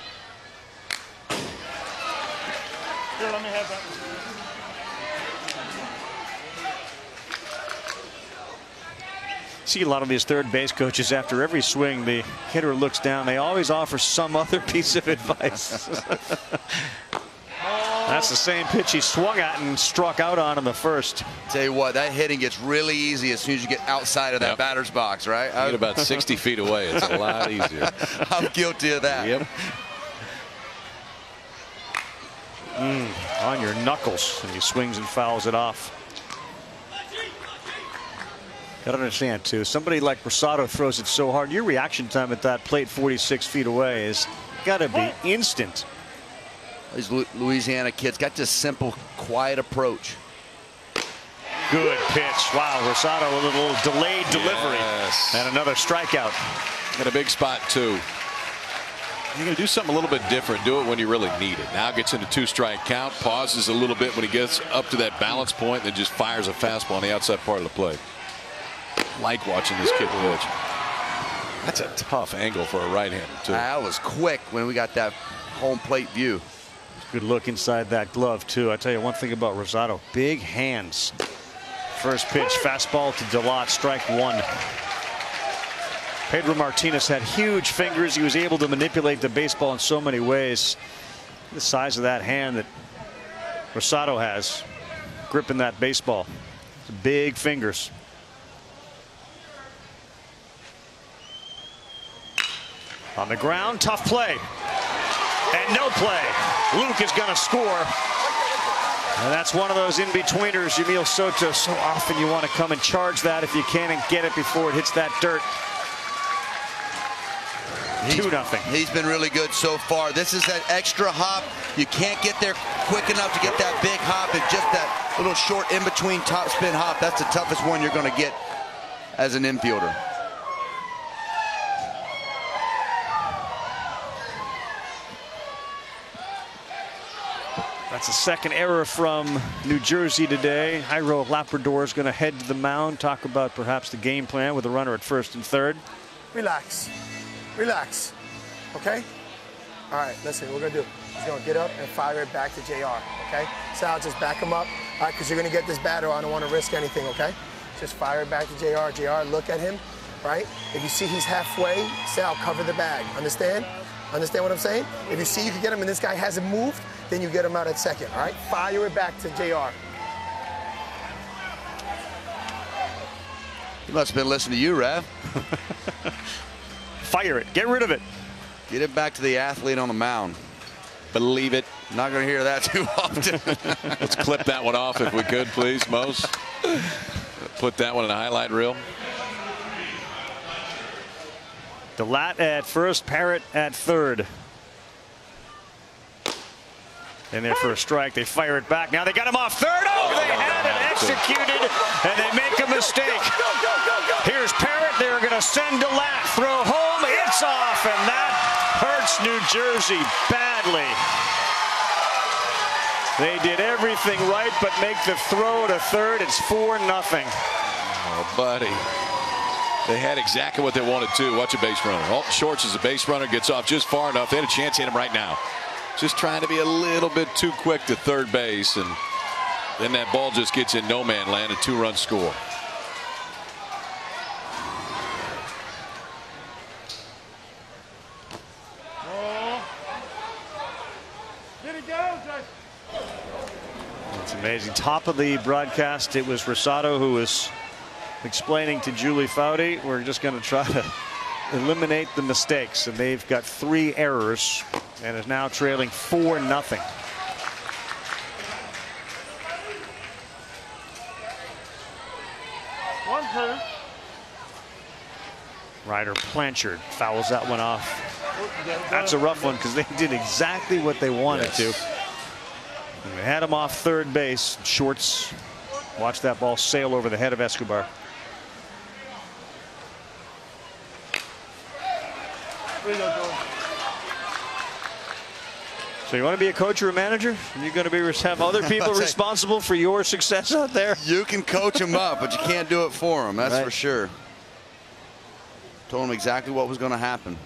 Here, let me have that. See a lot of these third base coaches after every swing the hitter looks down they always offer some other piece of advice. That's the same pitch he swung at and struck out on in the first. Tell you what, that hitting gets really easy as soon as you get outside of that yep. batter's box, right? You get about 60 feet away. It's a lot easier. I'm guilty of that. Yep. Mm, on your knuckles, and he swings and fouls it off. Got to understand, too, somebody like Rosado throws it so hard, your reaction time at that plate 46 feet away is got to be instant. These Louisiana kids got this simple, quiet approach. Good pitch. Wow, Rosado with a little delayed delivery. Yes. And another strikeout. Got a big spot, too. You're going to do something a little bit different. Do it when you really need it. Now gets into two strike count, pauses a little bit when he gets up to that balance point, and then just fires a fastball on the outside part of the plate. Like watching this kid pitch. That's a tough angle for a right hander, too. That was quick when we got that home plate view. Good look inside that glove, too. I tell you one thing about Rosado big hands. First pitch, fastball to DeLatte, strike one. Pedro Martinez had huge fingers. He was able to manipulate the baseball in so many ways. The size of that hand that Rosado has gripping that baseball. Big fingers. On the ground, tough play. And no play. Louque is going to score. And that's one of those in-betweeners, Yamil Soto. So often you want to come and charge that if you can and get it before it hits that dirt. He's, 2 nothing. He's been really good so far. This is that extra hop. You can't get there quick enough to get that big hop. It's just that little short in-between top spin hop. That's the toughest one you're going to get as an infielder. That's a second error from New Jersey today. Jairo Labrador is going to head to the mound, talk about perhaps the game plan with a runner at first and third. Relax. Relax. Okay? All right, listen, what we're going to do. He's going to get up and fire it back to JR, okay? Sal, just back him up, all right, because you're going to get this batter. I don't want to risk anything, okay? Just fire it back to JR. JR, look at him, right? If you see he's halfway, Sal, cover the bag. Understand? Understand what I'm saying? If you see you can get him and this guy hasn't moved, then you get him out at second, all right? Fire it back to JR. He must have been listening to you, Rav. Fire it. Get rid of it. Get it back to the athlete on the mound. Believe it. Not going to hear that too often. Let's clip that one off if we could, please, Mose. Put that one in a highlight reel. DeLatte at first, Perrot at third. In there for a strike. They fire it back. Now they got him off third. Oh, they had it executed, and they make a mistake. Here's Perrot. They're going to send DeLatte. Throw home. It's off, and that hurts New Jersey badly. They did everything right but make the throw to third. It's 4 nothing. Oh, buddy. They had exactly what they wanted to. Watch a base runner. Alton Shorts is a base runner, gets off just far enough. They had a chance to hit him right now. Just trying to be a little bit too quick to third base, and then that ball just gets in no man land, a two-run score. It's amazing. Top of the broadcast, it was Rosado who was explaining to Julie Foudy, we're just going to try to eliminate the mistakes. And they've got three errors and is now trailing 4 nothing. One, two. Ryder Planchard fouls that one off. Oh, That's a rough one because they did exactly what they wanted Yes. to. And they had him off third base. Shorts watch that ball sail over the head of Escobar. There you go, George. So you want to be a coach or a manager? You're going to be have other people say- responsible for your success out there. You can coach them up, but you can't do it for them. That's Right. for sure. Told them exactly what was going to happen.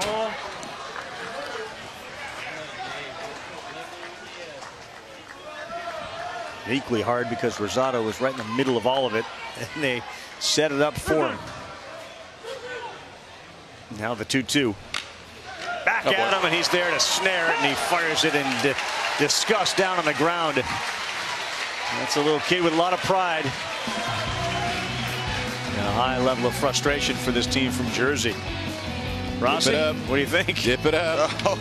Ball. Equally hard because Rosado was right in the middle of all of it, and they set it up for him. Now the 2-2. Back Oh, at boy. him, and he's there to snare it, and he fires it in disgust down on the ground. That's a little kid with a lot of pride. And a high level of frustration for this team from Jersey. Rossi, up. what do you think? Dip it up. Oh,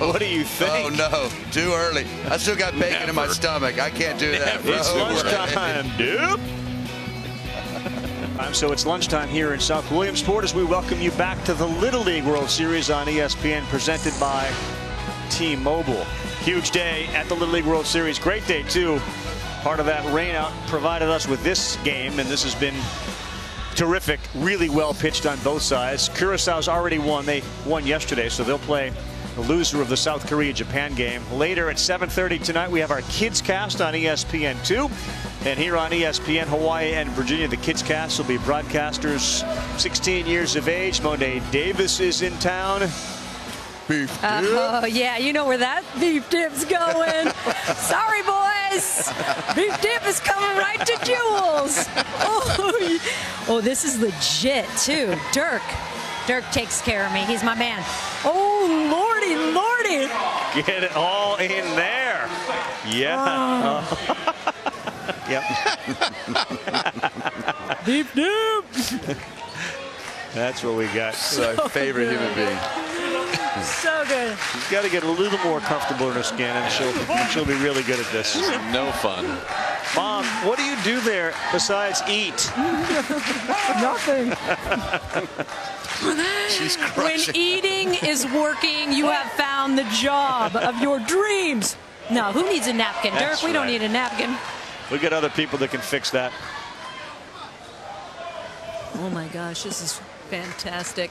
no. What do you think? Oh, no. Too early. I still got bacon in my stomach. I can't do that. bro. It's lunchtime, dude. Um, so it's lunchtime here in South Williamsport as we welcome you back to the Little League World Series on ESPN presented by T-Mobile. Huge day at the Little League World Series. Great day, too. Part of that rain out provided us with this game, and this has been terrific. Really well pitched on both sides. Curaçao's already won. They won yesterday, so they'll play the loser of the South Korea-Japan game. Later at 7.30 tonight, we have our Kids Cast on E ESPN2. And here on E ESPN, Hawaii and Virginia, the Kids Cast will be broadcasters 16 years of age. Mo'ne Davis is in town. Beef dip. Uh, oh, yeah, you know where that beef dip's going. Sorry, boys. Beef dip is coming right to Jules. Oh, oh, this is legit, too. Dirk. Dirk takes care of me. He's my man. Oh, lordy, lordy. Get it all in there. Yeah. yep. deep dip. That's what we got. My favorite human being. So good. She's got to get a little more comfortable in her skin, and she'll she'll be really good at this. No fun. Mom, what do you do there besides eat? Nothing. She's When eating is working, you have found the job of your dreams. No, who needs a napkin? Dirk, That's we don't need a napkin. We got other people that can fix that. Oh my gosh, this is fantastic.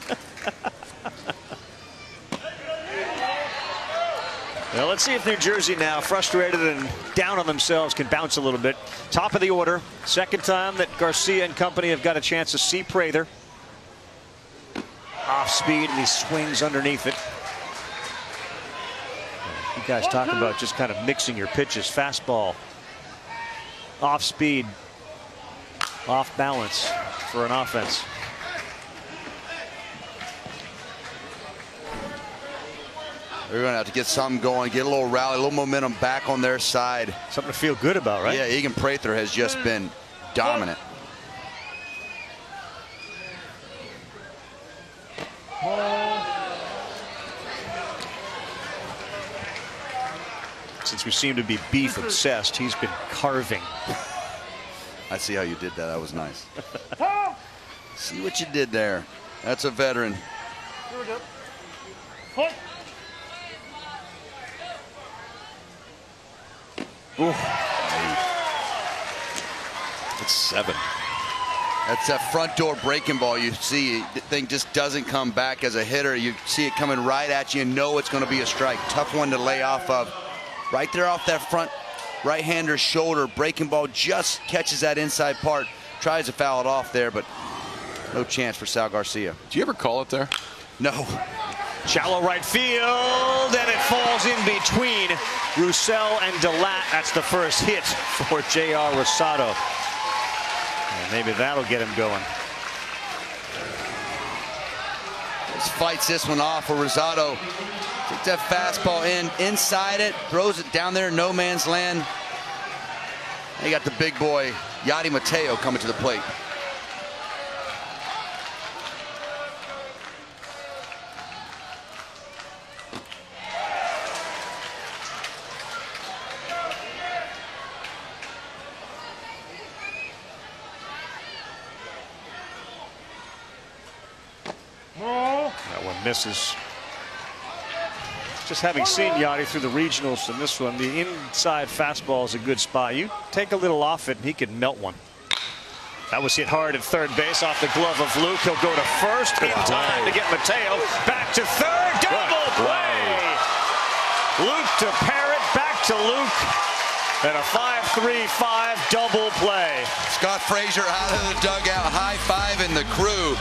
Well, let's see if New Jersey now, frustrated and down on themselves, can bounce a little bit. Top of the order. Second time that Garcia and company have got a chance to see Prather. Off speed, and he swings underneath it. You guys talk about just kind of mixing your pitches. Fastball, off speed, off balance for an offense. They're going to have to get something going, get a little rally, a little momentum back on their side. Something to feel good about, right? Yeah, Egan Prather has just hmm. been dominant. Since we seem to be beef obsessed, he's been carving. I see how you did that. That was nice. see what you did there. That's a veteran. Here we go. Point. It's seven. That's that front door breaking ball you see. The thing just doesn't come back as a hitter. You see it coming right at you and know it's going to be a strike. Tough one to lay off of. Right there off that front right-hander shoulder. Breaking ball just catches that inside part. Tries to foul it off there, but no chance for Sal Garcia. Do you ever call it there? No. Shallow right field, and it falls in between Roussel and DeLatte. That's the first hit for J.R. Rosado. And maybe that'll get him going. Just fights this one off for Rosado. That fastball in, inside it, throws it down there no man's land. And you got the big boy, Yadi Mateo, coming to the plate. That one misses. Just having seen Yadi through the regionals in this one, the inside fastball is a good spot. You take a little off it, and he can melt one. That was hit hard at third base off the glove of Louque. He'll go to first in time to get Mateo back to third. Double play. Louque to Perrot, back to Louque. And a 5-3-5 double play. Scott Frazier out of the dugout, high five in the crew.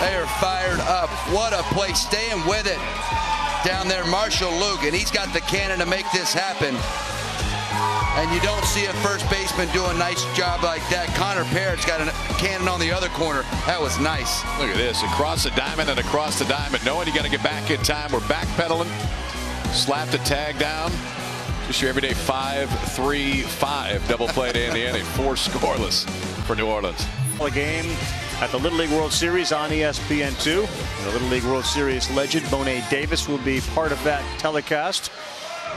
They are fired up. What a play, staying with it. Down there, Marshall Louque, and he's got the cannon to make this happen. And you don't see a first baseman do a nice job like that. Connor Perrot's got a cannon on the other corner. That was nice. Look at this, across the diamond and across the diamond. Knowing you got to get back in time. We're backpedaling. Slap the tag down. Just your everyday 5-3-5 double play to end the inning. Four scoreless for New Orleans. A game at the Little League World Series on E ESPN2. The Little League World Series legend Mo'ne Davis will be part of that telecast.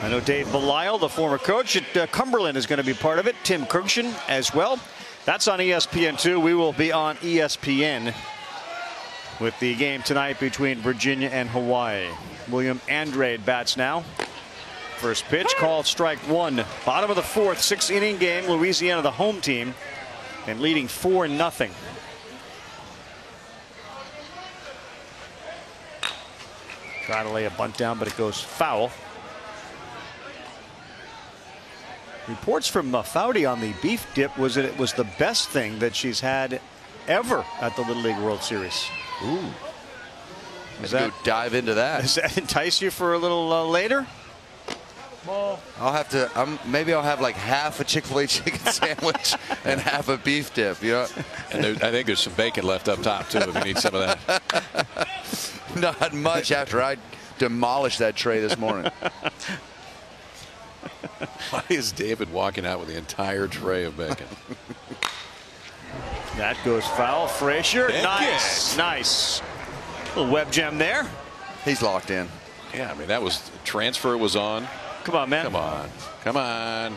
I know Dave Belisle, the former coach at uh, Cumberland, is going to be part of it. Tim Kurkjian as well. That's on E ESPN2. We will be on ESPN with the game tonight between Virginia and Hawaii. William Andrade bats now. First pitch called strike one. Bottom of the fourth, six inning game. Louisiana, the home team, and leading 4 nothing. Try to lay a bunt down, but it goes foul. Reports from uh, Foudy on the beef dip was that it was the best thing that she's had ever at the Little League World Series. Ooh. Does Let's go dive into that. Does that entice you for a little uh, later? I'll have to. Um, maybe I'll have like half a Chick-fil-A chicken sandwich and half a beef dip. You know. And there, I think there's some bacon left up top too. If you need some of that. Not much after I demolished that tray this morning. Why is David walking out with the entire tray of bacon? That goes foul. Frazier, Heck nice, nice. Little web gem there. He's locked in. Yeah, I mean that was transfer was on. Come on, man. Come on, come on.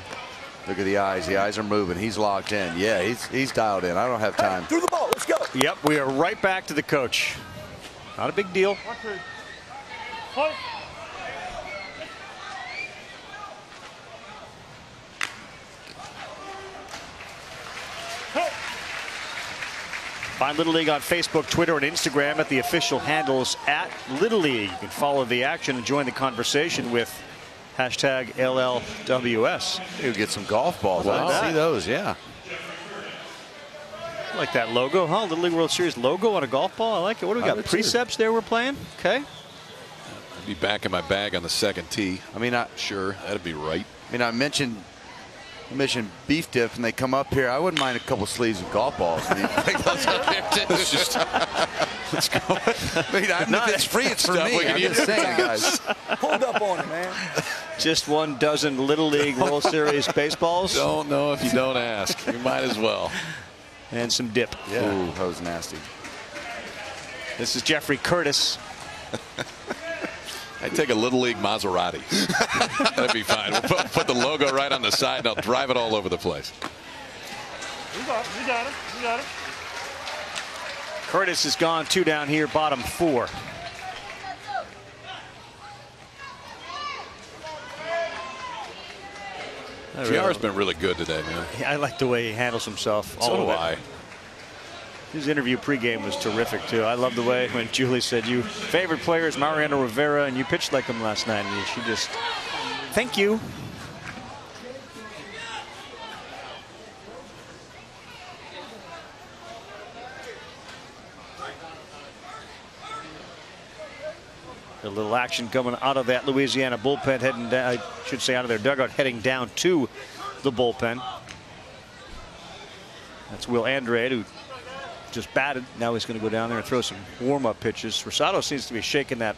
Look at the eyes. The eyes are moving. He's locked in. Yeah, he's he's dialed in. I don't have time. Through the ball. Let's go. Yep, we are right back to the coach. Not a big deal. One, two. Fight. Find Little League on Facebook, Twitter, and Instagram at the official handles at Little League. You can follow the action and join the conversation with hashtag LLWS. You get some golf balls. Wow. I see those. Yeah. I like that logo, huh? Little League World Series logo on a golf ball. I like it. What do we got? do too. Precepts there we're playing? Okay. I'd be back in my bag on the second tee. I mean, I Sure, that'd be right. I mean, I mentioned I mentioned beef dip, and they come up here. I wouldn't mind a couple sleeves of golf balls. I mean, take those up there too. Let's just let's go. I mean, I'm, if it's free, it's for me. I'm just saying, guys. Hold up on it, man. Just one dozen Little League World Series baseballs Don't know if you don't ask. You might as well. and some dip. Yeah. Ooh, that was nasty. This is Jeffrey Curtis. I'd take a Little League Maserati. That'd be fine. We'll put, put the logo right on the side and I'll drive it all over the place. You got it. You got it. You got it. Curtis is gone two down here, bottom four. I JR's been really good today, man. I like the way he handles himself all So the do. I. His interview pregame was terrific too. I love the way when Julie said you favorite player is Mariano Rivera and you pitched like him last night and she just thank you. A little action coming out of that Louisiana bullpen heading down, I should say out of their dugout heading down to the bullpen. That's Will Andrade who just batted. Now he's going to go down there and throw some warm-up pitches. Rosado seems to be shaking that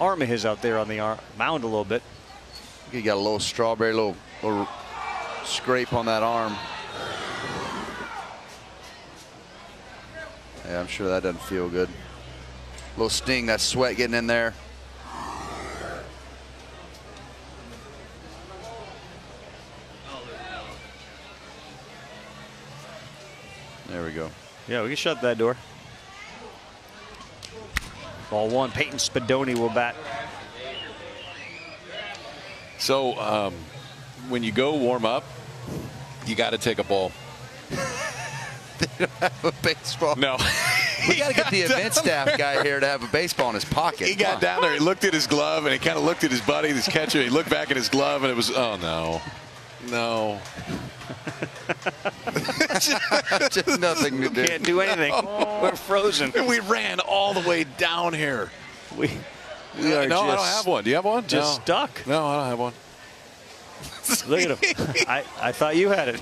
arm of his out there on the arm, mound a little bit. He got a little strawberry, little, little scrape on that arm. Yeah, I'm sure that doesn't feel good. A little sting, that sweat getting in there. There we go. Yeah, we can shut that door. Ball one, Peyton Spadoni will bat. So um, when you go warm up, you got to take a ball. they don't have a baseball. No. we got to get the event staff guy here to have a baseball in his pocket. He got down there, he looked at his glove, and he kind of looked at his buddy, this catcher. He looked back at his glove, and it was, oh, no. No. Just nothing to do. We can't do anything. No. We're frozen. We ran all the way down here. We, we are no, I don't have one. Do you have one? Just no. stuck. No, I don't have one. Look at him. I, I thought you had it.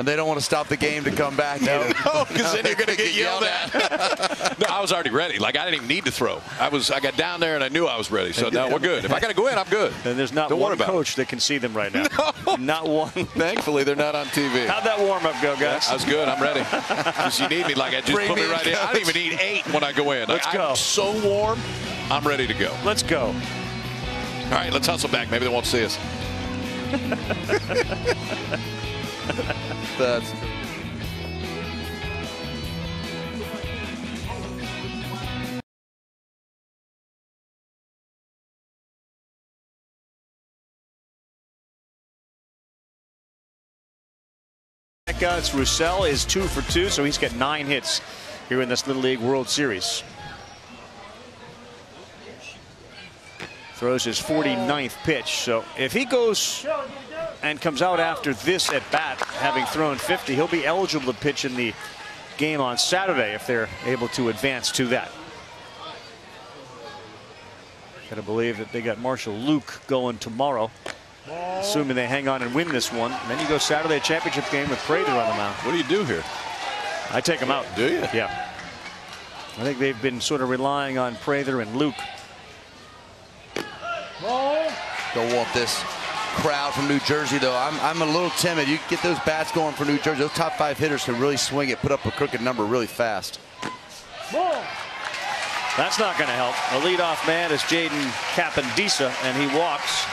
And they don't want to stop the game to come back. No, because then you're going to get yelled at. no, I was already ready. Like I didn't even need to throw. I was. I got down there and I knew I was ready. So now we're good. If I got to go in, I'm good. And there's not don't one worry coach that can see them right now. No. Not one. Thankfully, they're not on TV. How'd that warm up go, guys? I was good. I'm ready. Because you need me. Like I just Bring put me me right in. I don't even need eight when I go in. Let's like, go. I'm so warm. I'm ready to go. Let's go. All right, let's hustle back. Maybe they won't see us. That's. It's Roussel is two for two, so he's got nine hits here in this Little League World Series. Throws his 49th pitch. So if he goes and comes out after this at bat, having thrown 50, he'll be eligible to pitch in the game on Saturday if they're able to advance to that. Got to believe that they got Marshall Louque going tomorrow. Assuming they hang on and win this one. And then you go Saturday championship game with Prather on the mound. What do you do here? I take them out. Do you? Yeah. I think they've been sort of relying on Prather and Louque. Don't want this crowd from New Jersey, though. I'm, I'm a little timid. You get those bats going for New Jersey. Those top five hitters can really swing it, put up a crooked number really fast. That's not going to help. The leadoff man is Jaden Capandisa, and he walks.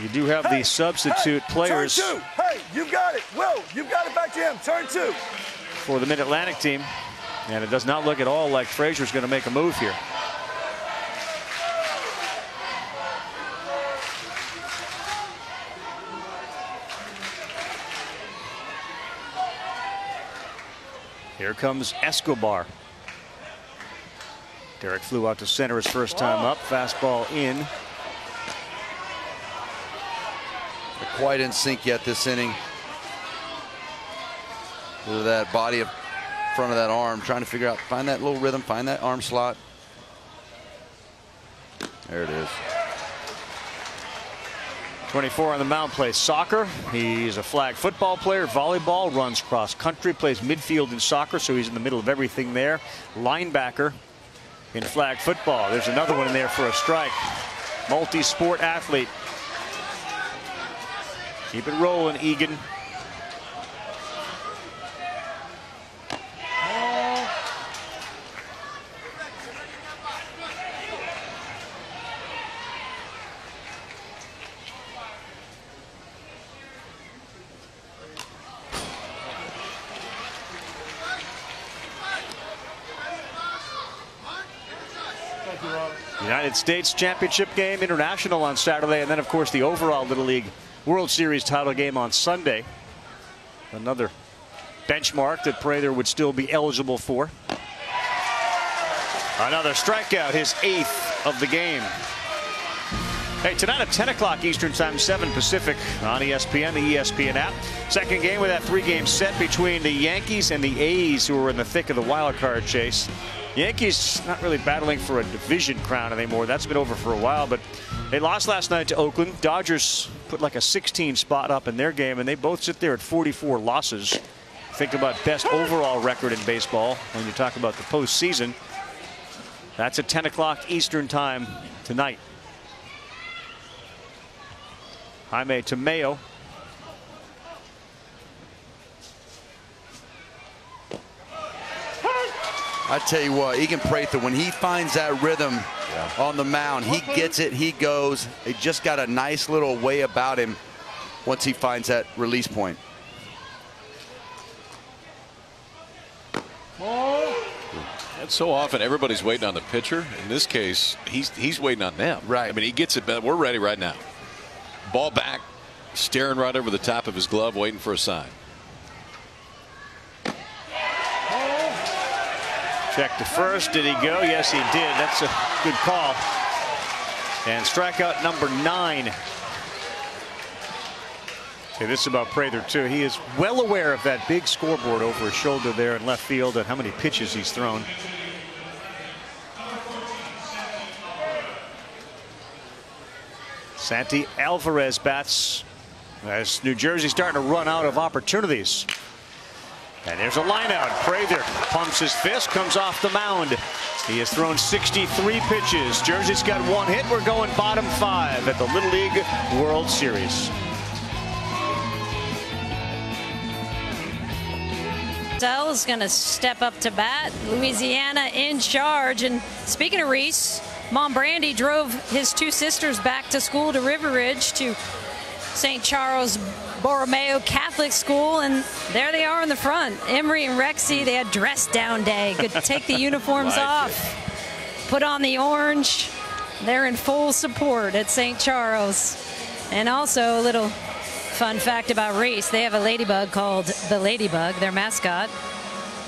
You do have the substitute hey, players Turn two. Hey, you got it. Will, you got it back to him. Turn two. for the Mid-Atlantic team. And it does not look at all like Frazier's going to make a move here. Here comes Escobar. Derek flew out to center his first time up. Fastball in. They're quite in sync yet this inning. Look at that body of front of that arm, trying to figure out, find that little rhythm, find that arm slot. There it is. 24 on the mound plays soccer. He's a flag football player, volleyball, runs cross country, plays midfield in soccer, so he's in the middle of everything there. Linebacker in flag football. There's another one in there for a strike. Multi-sport athlete. Keep it rolling, Egan. United States Championship game, international on Saturday, and then, of course, the overall Little League World Series title game on Sunday. Another benchmark that Prather would still be eligible for. Another strikeout, his eighth of the game. Hey, tonight at 10 o'clock Eastern Time, 7 Pacific on ESPN, the ESPN app. Second game with that three-game set between the Yankees and the A's, who are in the thick of the wild card chase. Yankees not really battling for a division crown anymore. That's been over for a while, but they lost last night to Oakland. Dodgers put like a 16 spot up in their game, and they both sit there at 44 losses. Think about best overall record in baseball when you talk about the postseason. That's at 10 o'clock Eastern Time tonight. Jaime Tamayo. I tell you what, Egan Prather, when he finds that rhythm yeah. on the mound, he gets it, he goes. He just got a nice little way about him once he finds that release point. And so often everybody's waiting on the pitcher. In this case, he's he's waiting on them. Right. I mean, he gets it. But we're ready right now. Ball back, staring right over the top of his glove, waiting for a sign. Check to first. Did he go? Yes, he did. That's a good call. And strikeout number nine. Okay, this is about Prather, too. He is well aware of that big scoreboard over his shoulder there in left field and how many pitches he's thrown. Santi Alvarez bats as New Jersey starting to run out of opportunities. And there's a line out. Prather pumps his fist, comes off the mound. He has thrown 63 pitches. Jersey's got one hit. We're going bottom five at the Little League World Series. Dell is going to step up to bat. Louisiana in charge. And speaking of Reese, Mom Brandy drove his two sisters back to school to River Ridge to St. Charles Borromeo Catholic School, and there they are in the front. Emery and Rexy, they had dress down day. Could take the uniforms like off, it. put on the orange. They're in full support at St. Charles. And also a little fun fact about Reese, they have a ladybug called the Ladybug, their mascot.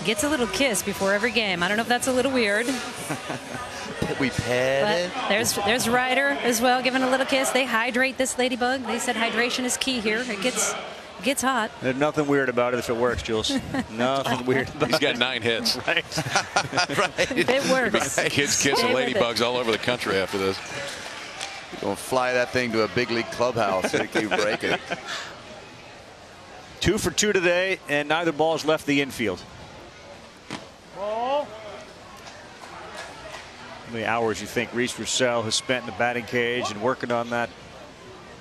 Gets a little kiss before every game. I don't know if that's a little weird. we pet but There's there's Ryder as well, giving a little kiss. They hydrate this ladybug. They said hydration is key here. It gets gets hot. There's nothing weird about it if it works, Jules. nothing weird about He's got nine hits. right. right. It works. Kids kissing ladybugs all over the country after this. You're Gonna fly that thing to a big league clubhouse and keep breaking. Two for two today, and neither ball's left the infield. How many hours you think Reese Roussel has spent in the batting cage and working on that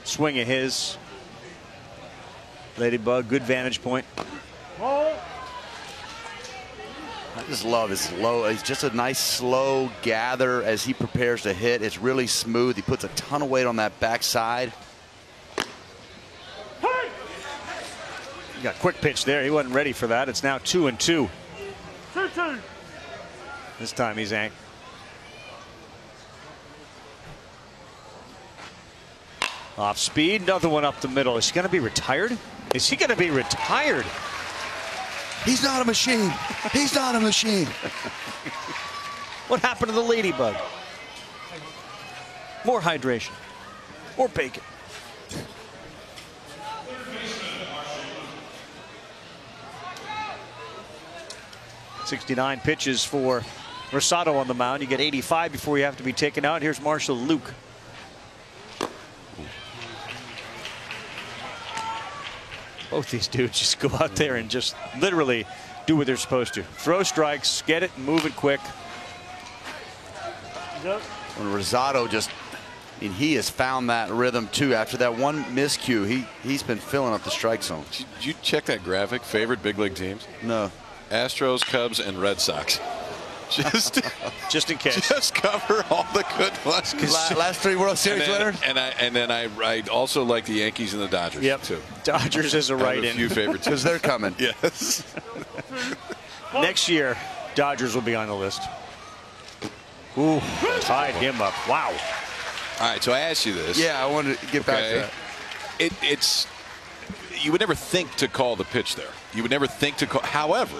swing of his? Ladybug, good vantage point. I just love his low. He's just a nice slow gather as he prepares to hit. It's really smooth. He puts a ton of weight on that backside. He got a quick pitch there. He wasn't ready for that. It's now two and two. Two, two. This time he's ang Off speed, another one up the middle. Is he going to be retired? Is he going to be retired? He's not a machine. He's not a machine. what happened to the ladybug? More hydration. More bacon. Sixty-nine pitches for Rosado on the mound. You get 85 before you have to be taken out. Here's Marshall Louque. Both these dudes just go out there and just literally do what they're supposed to. Throw strikes, get it, move it quick. When Rosado just, I mean, he has found that rhythm too. After that one miscue, he he's been filling up the strike zone. Did you check that graphic? Favorite big league teams? No. Astros, Cubs, and Red Sox. Just, just in case. Just cover all the good ones. Last, last three World Series and then, winners. And I and then I, I also like the Yankees and the Dodgers. Yep. Too. Dodgers is a right a in. few favorites because they're coming. yes. Next year, Dodgers will be on the list. Ooh, tied him up. Wow. All right, so I asked you this. Yeah, I wanted to get back to that. It, it's you would never think to call the pitch there. You would never think to call. However,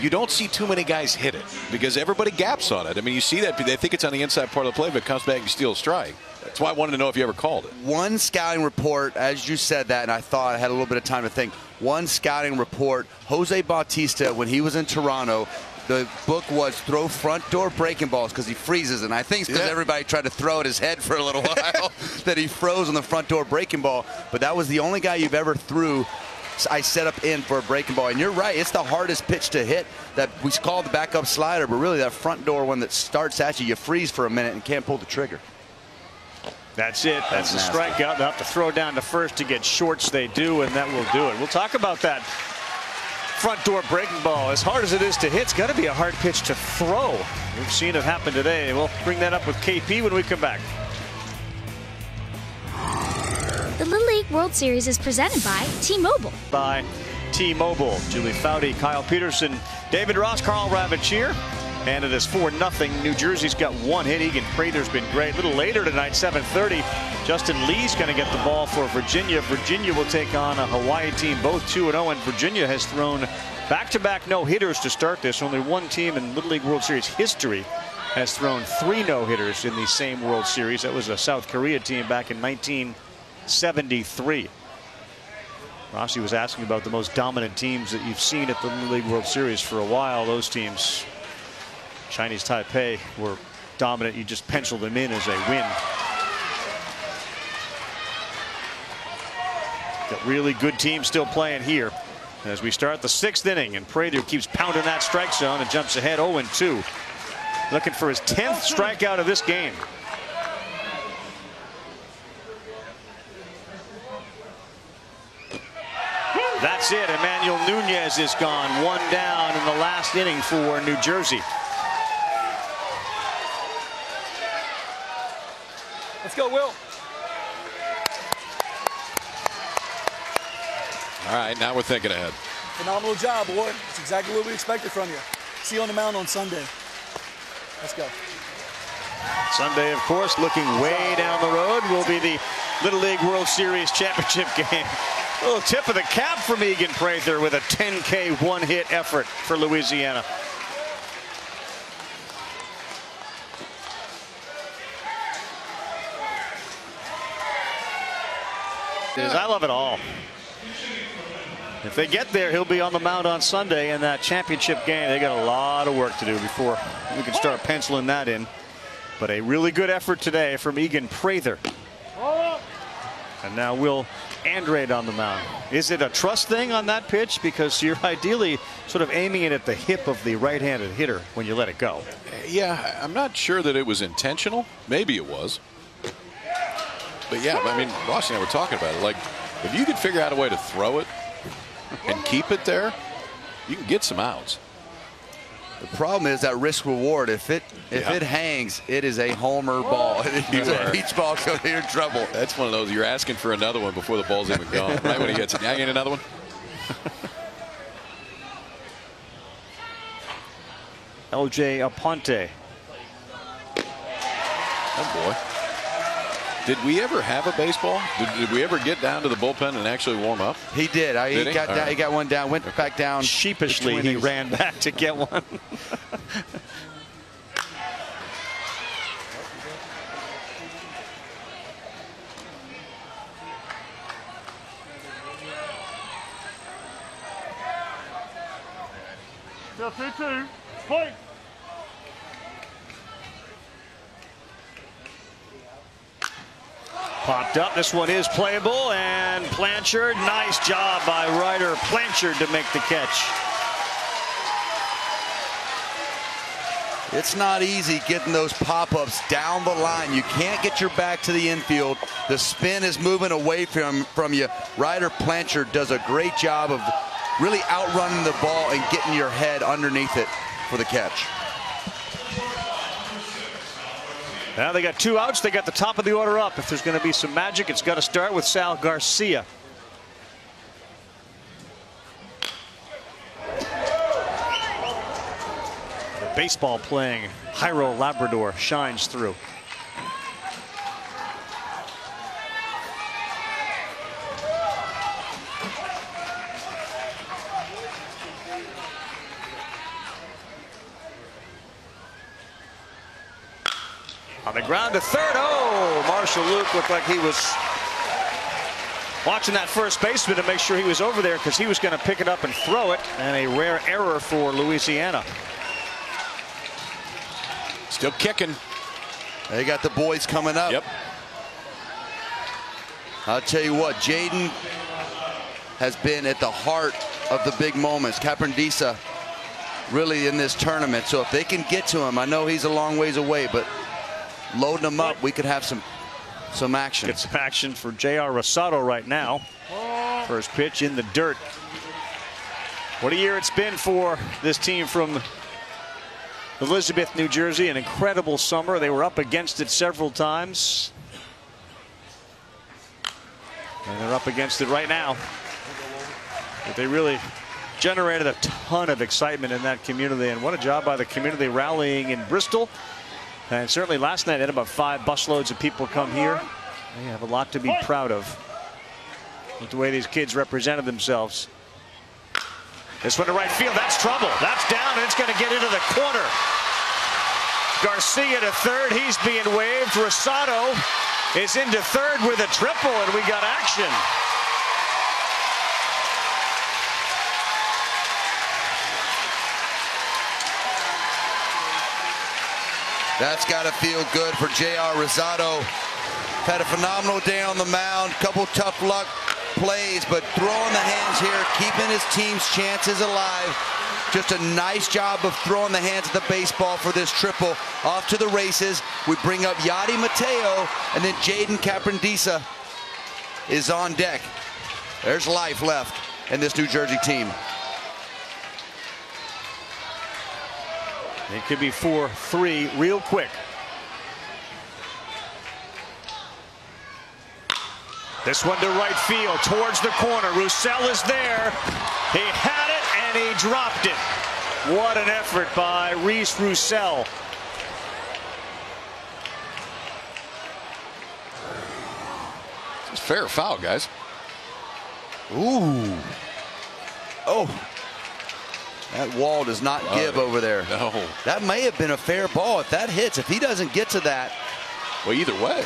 you don't see too many guys hit it because everybody gaps on it. I mean, you see that they think it's on the inside part of the play, but it comes back and steals strike. That's why I wanted to know if you ever called it. One scouting report, as you said that, and I thought I had a little bit of time to think. One scouting report, Jose Bautista, when he was in Toronto, the book was throw front door breaking balls because he freezes. And I think because Yeah. everybody tried to throw at his head for a little while that he froze on the front door breaking ball. But that was the only guy you've ever threw. I set up in for a breaking ball. And you're right, it's the hardest pitch to hit that we call the backup slider, but really that front door one that starts at you, you freeze for a minute and can't pull the trigger. That's it. That's the Nasty. strikeout. They'll have to throw down to first to get shorts. They do, and that will do it. We'll talk about that front door breaking ball. As hard as it is to hit, it's got to be a hard pitch to throw. We've seen it happen today. We'll bring that up with KP when we come back. The Little League World Series is presented by T-Mobile. by T-Mobile. Julie Foudy, Kyle Peterson, David Ross, Karl Ravech. And it is 4 nothing. New Jersey's got one hit. Egan Prather's been great. A little later tonight, 7:30. Justin Lee's going to get the ball for Virginia. Virginia will take on a Hawaii team, both 2 0. And Virginia has thrown back-to-back no-hitters to start this. Only one team in Little League World Series history has thrown three no-hitters in the same World Series. That was a South Korea team back in 1973. Rossi was asking about the most dominant teams that you've seen at the League World Series for a while. Those teams, Chinese Taipei, were dominant. You just pencil them in as a win. Got really good team still playing here as we start the sixth inning. And Prather keeps pounding that strike zone and jumps ahead 0 2. Looking for his 10th hmm. strikeout of this game. That's it. Emmanuel Nunez is gone. One down in the last inning for New Jersey. Let's go, Will. All right, now we're thinking ahead. Phenomenal job, boy. It's exactly what we expected from you. See you on the mound on Sunday. Let's go. Sunday, of course, looking way down the road will be the Little League World Series championship game. A little tip of the cap from Egan Prather with a 10K one hit effort for Louisiana. I love it all. If they get there, he'll be on the mound on Sunday in that championship game. They got a lot of work to do before we can start penciling that in. But a really good effort today from Egan Prather. And now Will Andrade on the mound. Is it a trust thing on that pitch? Because you're ideally sort of aiming it at the hip of the right-handed hitter when you let it go. Yeah, I'm not sure that it was intentional. Maybe it was. But yeah, I mean, Ross and I were talking about it. Like, if you could figure out a way to throw it and keep it there, you can get some outs. The problem is that risk reward. If it if Yeah. it hangs, it is a homer ball. It's a beach ball, so you're in trouble. That's one of those. You're asking for another one before the ball's even gone. right when he gets it. Now you get another one. LJ Aponte. Oh boy. Did we ever have a baseball? Did, did we ever get down to the bullpen and actually warm up? He did. I, Did he, he? got down, right. he got one down, went back down. Sheepishly, between he ran back to get one. Still 2 2. Point. Popped up. This one is playable. And Planchard, nice job by Ryder Planchard to make the catch. It's not easy getting those pop-ups down the line. You can't get your back to the infield. The spin is moving away from, from you. Ryder Planchard does a great job of really outrunning the ball and getting your head underneath it for the catch. Now they got two outs. They got the top of the order up. If there's going to be some magic, it's got to start with Sal Garcia. The baseball playing Jairo Labrador shines through. On the ground to third. Oh, Marshall Louque looked like he was watching that first baseman to make sure he was over there because he was going to pick it up and throw it. And a rare error for Louisiana. Still kicking. They got the boys coming up. Yep. I'll tell you what, Jaden has been at the heart of the big moments. Caprandisa really in this tournament. So if they can get to him, I know he's a long ways away, but loading them up, we could have some some action. Get some action for J.R. Rosado right now. First pitch in the dirt. What a year it's been for this team from Elizabeth, New Jersey. An incredible summer. They were up against it several times. And they're up against it right now. But they really generated a ton of excitement in that community. And what a job by the community rallying in Bristol. And certainly last night, they had about five busloads of people come here. They have a lot to be proud of with the way these kids represented themselves. This one to right field. That's trouble. That's down, and it's going to get into the corner. Garcia to third. He's being waved. Rosado is into third with a triple, and we got action. That's got to feel good for J.R. Rosado. Had a phenomenal day on the mound, couple tough luck plays, but throwing the hands here, keeping his team's chances alive. Just a nice job of throwing the hands at the baseball for this triple. Off to the races. We bring up Yadi Mateo, and then Jaden Caprandisa is on deck. There's life left in this New Jersey team. It could be 4-3 real quick. This one to right field towards the corner. Roussel is there. He had it and he dropped it. What an effort by Reese Roussel. It's fair foul, guys. Ooh. Oh. That wall does not Uh, give over there. No. That may have been a fair ball. If that hits, if he doesn't get to that. Well, either way.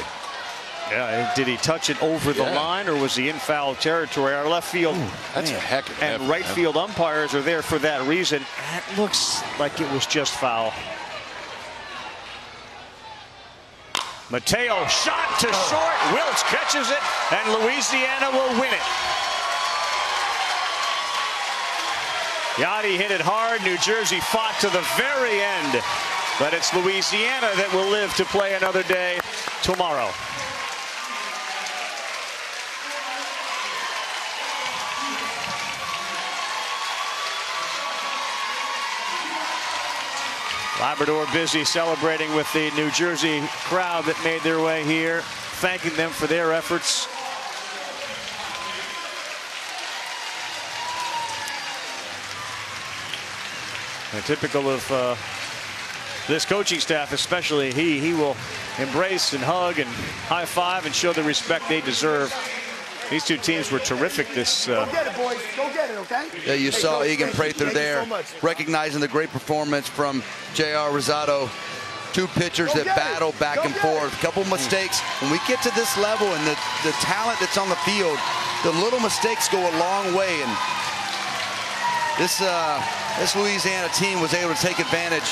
Yeah, did he touch it over the Yeah. line or was he in foul territory? Our left field That's a heck of and effort, right man. field umpires are there for that reason. That looks like it was just foul. Mateo shot to short. Wilts catches it, and Louisiana will win it. Yadi hit it hard. New Jersey fought to the very end. But it's Louisiana that will live to play another day tomorrow. Labrador busy celebrating with the New Jersey crowd that made their way here, thanking them for their efforts. And typical of uh, this coaching staff, especially he, he will embrace and hug and high five and show the respect they deserve. These two teams were terrific this uh, Go get it, boys. Go get it, okay? Yeah, you Hey, saw Coach, Egan thank you. Prather there, so recognizing the great performance from J.R. Rosado. Two pitchers Go that get it. battle back Go and forth. A Couple mistakes. When we get to this level and the, the talent that's on the field, the little mistakes go a long way. And this uh, this Louisiana team was able to take advantage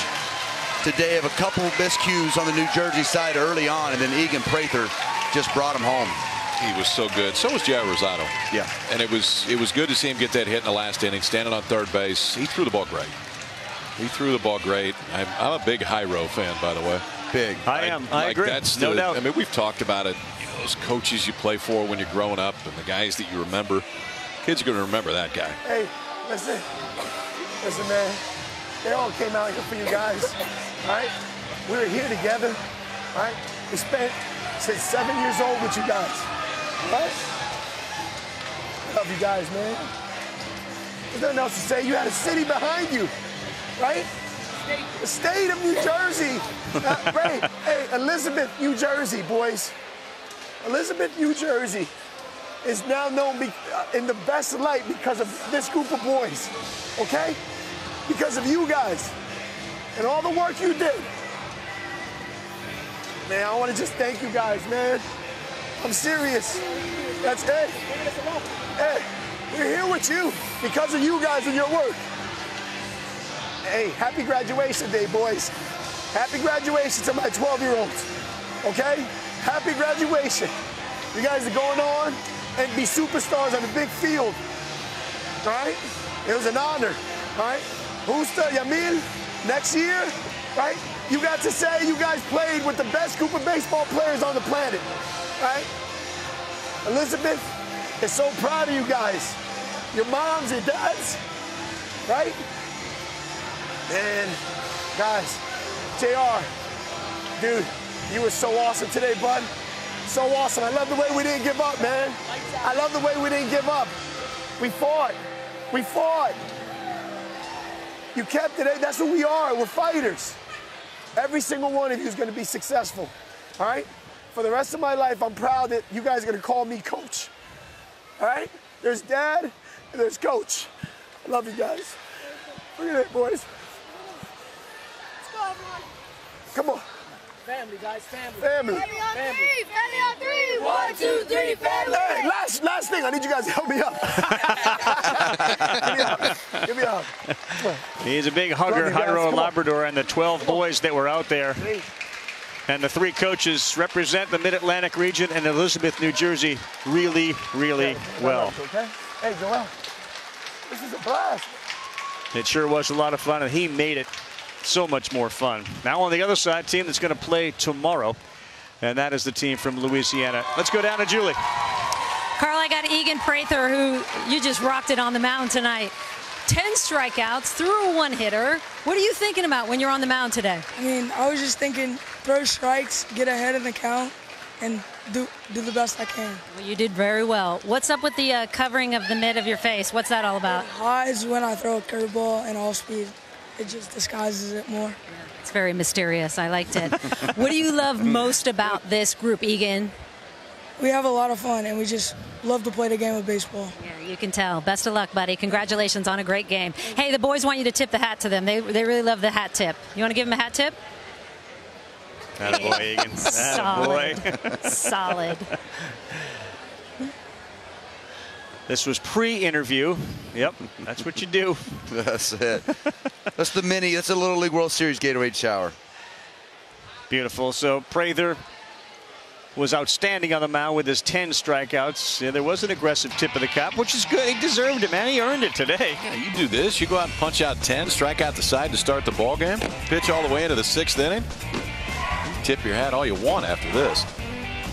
today of a couple of miscues on the New Jersey side early on, and then Egan Prather just brought him home. He was so good. So was Jair Rosado. Yeah. And it was it was good to see him get that hit in the last inning, standing on third base. He threw the ball great. He threw the ball great. I'm, I'm a big Jairo fan, by the way. Big. I am. I like agree. That's No the, doubt. I mean, we've talked about it. You know, those coaches you play for when you're growing up, and the guys that you remember. Kids are going to remember that guy. Hey, listen. Listen, man. They all came out here for you guys. All right? We were here together. All right? We spent since seven years old with you guys. All right? Love you guys, man. There's nothing else to say. You had a city behind you, right? The state of New Jersey. Uh, Ray, hey, Elizabeth, New Jersey, boys. Elizabeth, New Jersey is now known uh, in the best light because of this group of boys, okay? Because of you guys and all the work you did. Man, I want to just thank you guys, man. I'm serious. That's it. Hey, we're here with you because of you guys and your work. Hey, happy graduation day, boys. Happy graduation to my 12-year-olds, okay? Happy graduation. You guys are going on and be superstars on the big field, all right? It was an honor, all right? Justa, Yamil, next year, right? You got to say you guys played with the best group of baseball players on the planet, right? Elizabeth is so proud of you guys. Your moms, your dads, right? And guys, JR, dude, you were so awesome today, bud. So awesome. I love the way we didn't give up, man. I love the way we didn't give up. We fought. We fought. You kept it. That's who we are. We're fighters. Every single one of you is going to be successful. All right? For the rest of my life, I'm proud that you guys are going to call me coach. All right? There's dad and there's coach. I love you guys. Look at it, boys. Let's go, everyone. Come on. Family, guys, family. Family. Family on three. Family on three. One, two, three. Family. Hey, last last thing. I need you guys to help me up. Give me a hug. Give me a hug. He's a big hugger, you guys. Jairo on. Labrador, and the 12 boys that were out there. And the three coaches represent the Mid-Atlantic region and Elizabeth, New Jersey really, really well. Okay? Hey, Joel. This is a blast. It sure was a lot of fun, and he made it so much more fun. Now on the other side, team that's going to play tomorrow, and that is the team from Louisiana. Let's go down to Julie. Karl, I got Egan Prather, who you just rocked it on the mound tonight. 10 strikeouts, threw a one hitter. What are you thinking about when you're on the mound today? I mean, I was just thinking throw strikes, get ahead in the count, and do do the best I can. Well, you did very well. What's up with the uh, covering of the mid of your face? What's that all about? It hides when I throw a curveball and all speed. It just disguises it more. It's very mysterious. I liked it. what do you love most about this group, Egan? We have a lot of fun, and we just love to play the game of baseball. Yeah, you can tell. Best of luck, buddy. Congratulations on a great game. Hey, the boys want you to tip the hat to them. They, they really love the hat tip. You want to give them a hat tip? Attaboy, Egan. Solid. Attaboy. Solid. This was pre-interview. Yep, that's what you do. That's it. That's the mini. That's a Little League World Series Gatorade shower. Beautiful. So Prather was outstanding on the mound with his 10 strikeouts. Yeah, there was an aggressive tip of the cap, which is good. He deserved it, man. He earned it today. Yeah, you do this. You go out and punch out 10, strike out the side to start the ball game, pitch all the way into the sixth inning. Tip your hat all you want after this.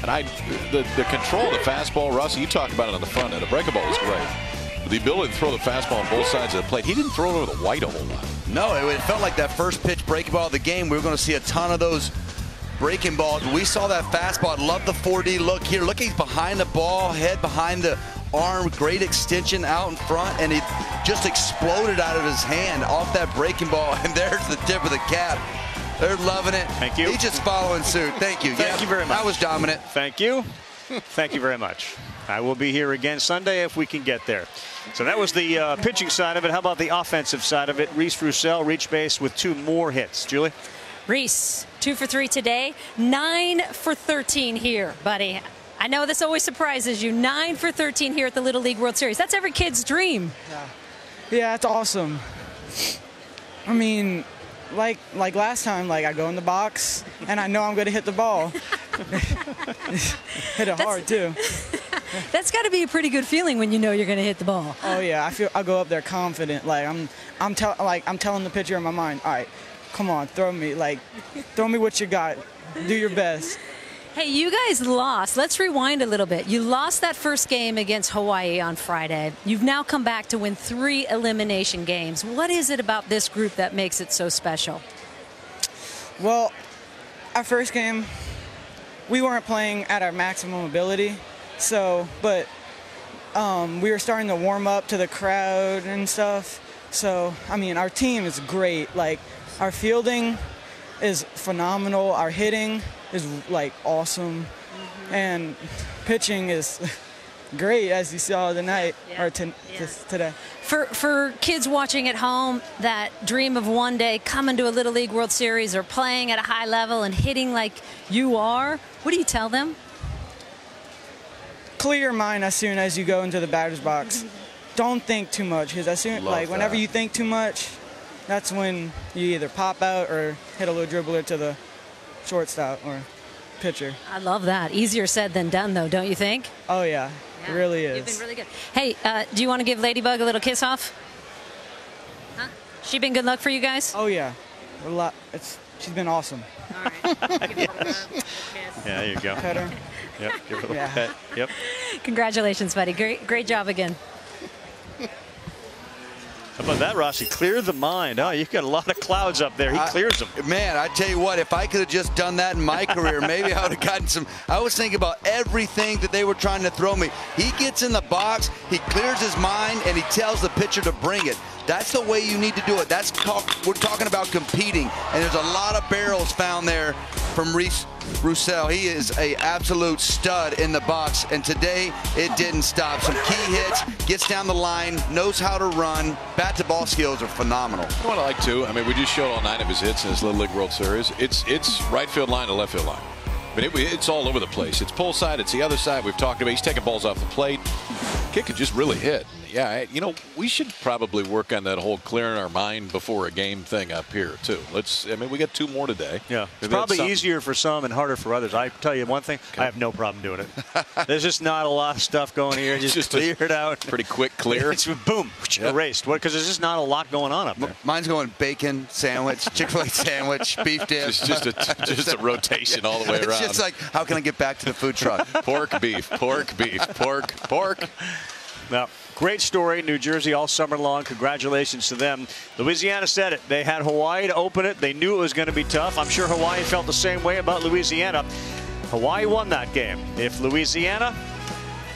And I, the, the control of the fastball, Russ, you talked about it on the front end. The breaking ball was great. The ability to throw the fastball on both sides of the plate, he didn't throw it over the white a whole lot. No, it, it felt like that first pitch breaking ball of the game. We were going to see a ton of those breaking balls. We saw that fastball. Love the 4D look here. Look, he's behind the ball, head behind the arm, great extension out in front, and it just exploded out of his hand off that breaking ball. And there's the tip of the cap. They're loving it. Thank you. He's just following suit. Thank you. Thank Yeah, you very much. I was dominant. Thank you. Thank you very much. I will be here again Sunday if we can get there. So that was the uh, pitching side of it. How about the offensive side of it? Reese Roussel reached base with two more hits. Julie? Reese, two for three today, nine for 13 here, buddy. I know this always surprises you. Nine for 13 here at the Little League World Series. That's every kid's dream. Yeah, it's awesome. I mean, like like last time, like I go in the box and I know I'm going to hit the ball. hit it hard too. That's got to be a pretty good feeling when you know you're going to hit the ball. Oh yeah, I feel I go up there confident. Like I'm I'm tell like I'm telling the pitcher in my mind, all right, come on, throw me like throw me what you got. Do your best. Hey, you guys lost. Let's rewind a little bit. You lost that first game against Hawaii on Friday. You've now come back to win three elimination games. What is it about this group that makes it so special? Well, our first game, we weren't playing at our maximum ability. So, but um, we were starting to warm up to the crowd and stuff. So, I mean, our team is great. Like, Our fielding is phenomenal. Our hitting is like awesome, mm-hmm. and pitching is great, as you saw tonight or t- this, today. For for kids watching at home that dream of one day coming to a Little League World Series or playing at a high level and hitting like you are, what do you tell them? Clear your mind as soon as you go into the batter's box. Don't think too much, because as soon Love like whenever you think too much, that's when you either pop out or hit a little dribbler to the shortstop or pitcher. I love that. Easier said than done, though, don't you think? Oh yeah, it really is. You've been really good. Hey, uh, do you want to give Ladybug a little kiss off? Huh? She been good luck for you guys? Oh yeah, a lot. It's she's been awesome. Yeah, there you go. Pet her. Yep, give her a little Yeah. pet. Yep. Congratulations, buddy. Great, great job again. How about that, Rossi? Clear the mind. Oh, you've got a lot of clouds up there. He I- clears them. Man, I tell you what, if I could have just done that in my career, maybe I would have gotten some. I was thinking about everything that they were trying to throw me. He gets in the box, he clears his mind, and he tells the pitcher to bring it. That's the way you need to do it. That's we're talking about competing, and there's a lot of barrels found there from Reese Roussel. He is a absolute stud in the box, and today it didn't stop. Some key hits, gets down the line, knows how to run. Bat to ball skills are phenomenal. You know what I like too? I mean, we just showed all nine of his hits in his Little League World Series. It's it's right field line to left field line. I mean, it, it's all over the place. It's pull side. It's the other side. We've talked about. He's taking balls off the plate. Kick could just really hit. Yeah, you know, we should probably work on that whole clearing our mind before a game thing up here too. Let's. I mean, we got two more today. Yeah, Maybe it's that's probably easier for some and harder for others. I tell you one thing, I have no problem doing it. There's just not a lot of stuff going here. Just, just a clear it out. Pretty quick clear. It's boom, erased. What? Because there's just not a lot going on up there. Mine's going bacon sandwich, Chick-fil-A sandwich, beef dip. Just just a just a rotation all the way around. It's just like, how can I get back to the food truck? pork, beef, pork, beef, pork, pork. Now, great story, New Jersey all summer long. Congratulations to them. Louisiana said it. They had Hawaii to open it. They knew it was going to be tough. I'm sure Hawaii felt the same way about Louisiana. Hawaii won that game. If Louisiana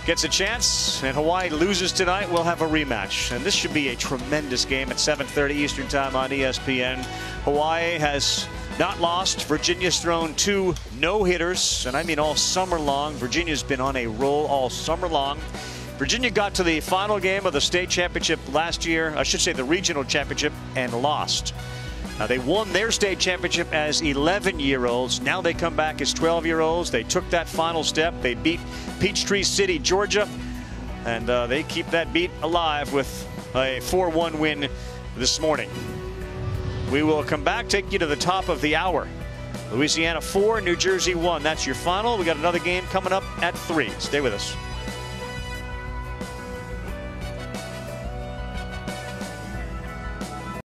gets a chance and Hawaii loses tonight, we'll have a rematch. And this should be a tremendous game at 7:30 Eastern Time on ESPN. Hawaii has not lost. Virginia's thrown two no-hitters, and I mean all summer long. Virginia's been on a roll all summer long. Virginia got to the final game of the state championship last year, I should say the regional championship, and lost. Now, they won their state championship as 11 year olds. Now they come back as 12 year olds. They took that final step. They beat Peachtree City, Georgia, and uh, they keep that beat alive with a 4 1 win this morning. We will come back, take you to the top of the hour. Louisiana 4, New Jersey 1. That's your final. We got another game coming up at 3. Stay with us.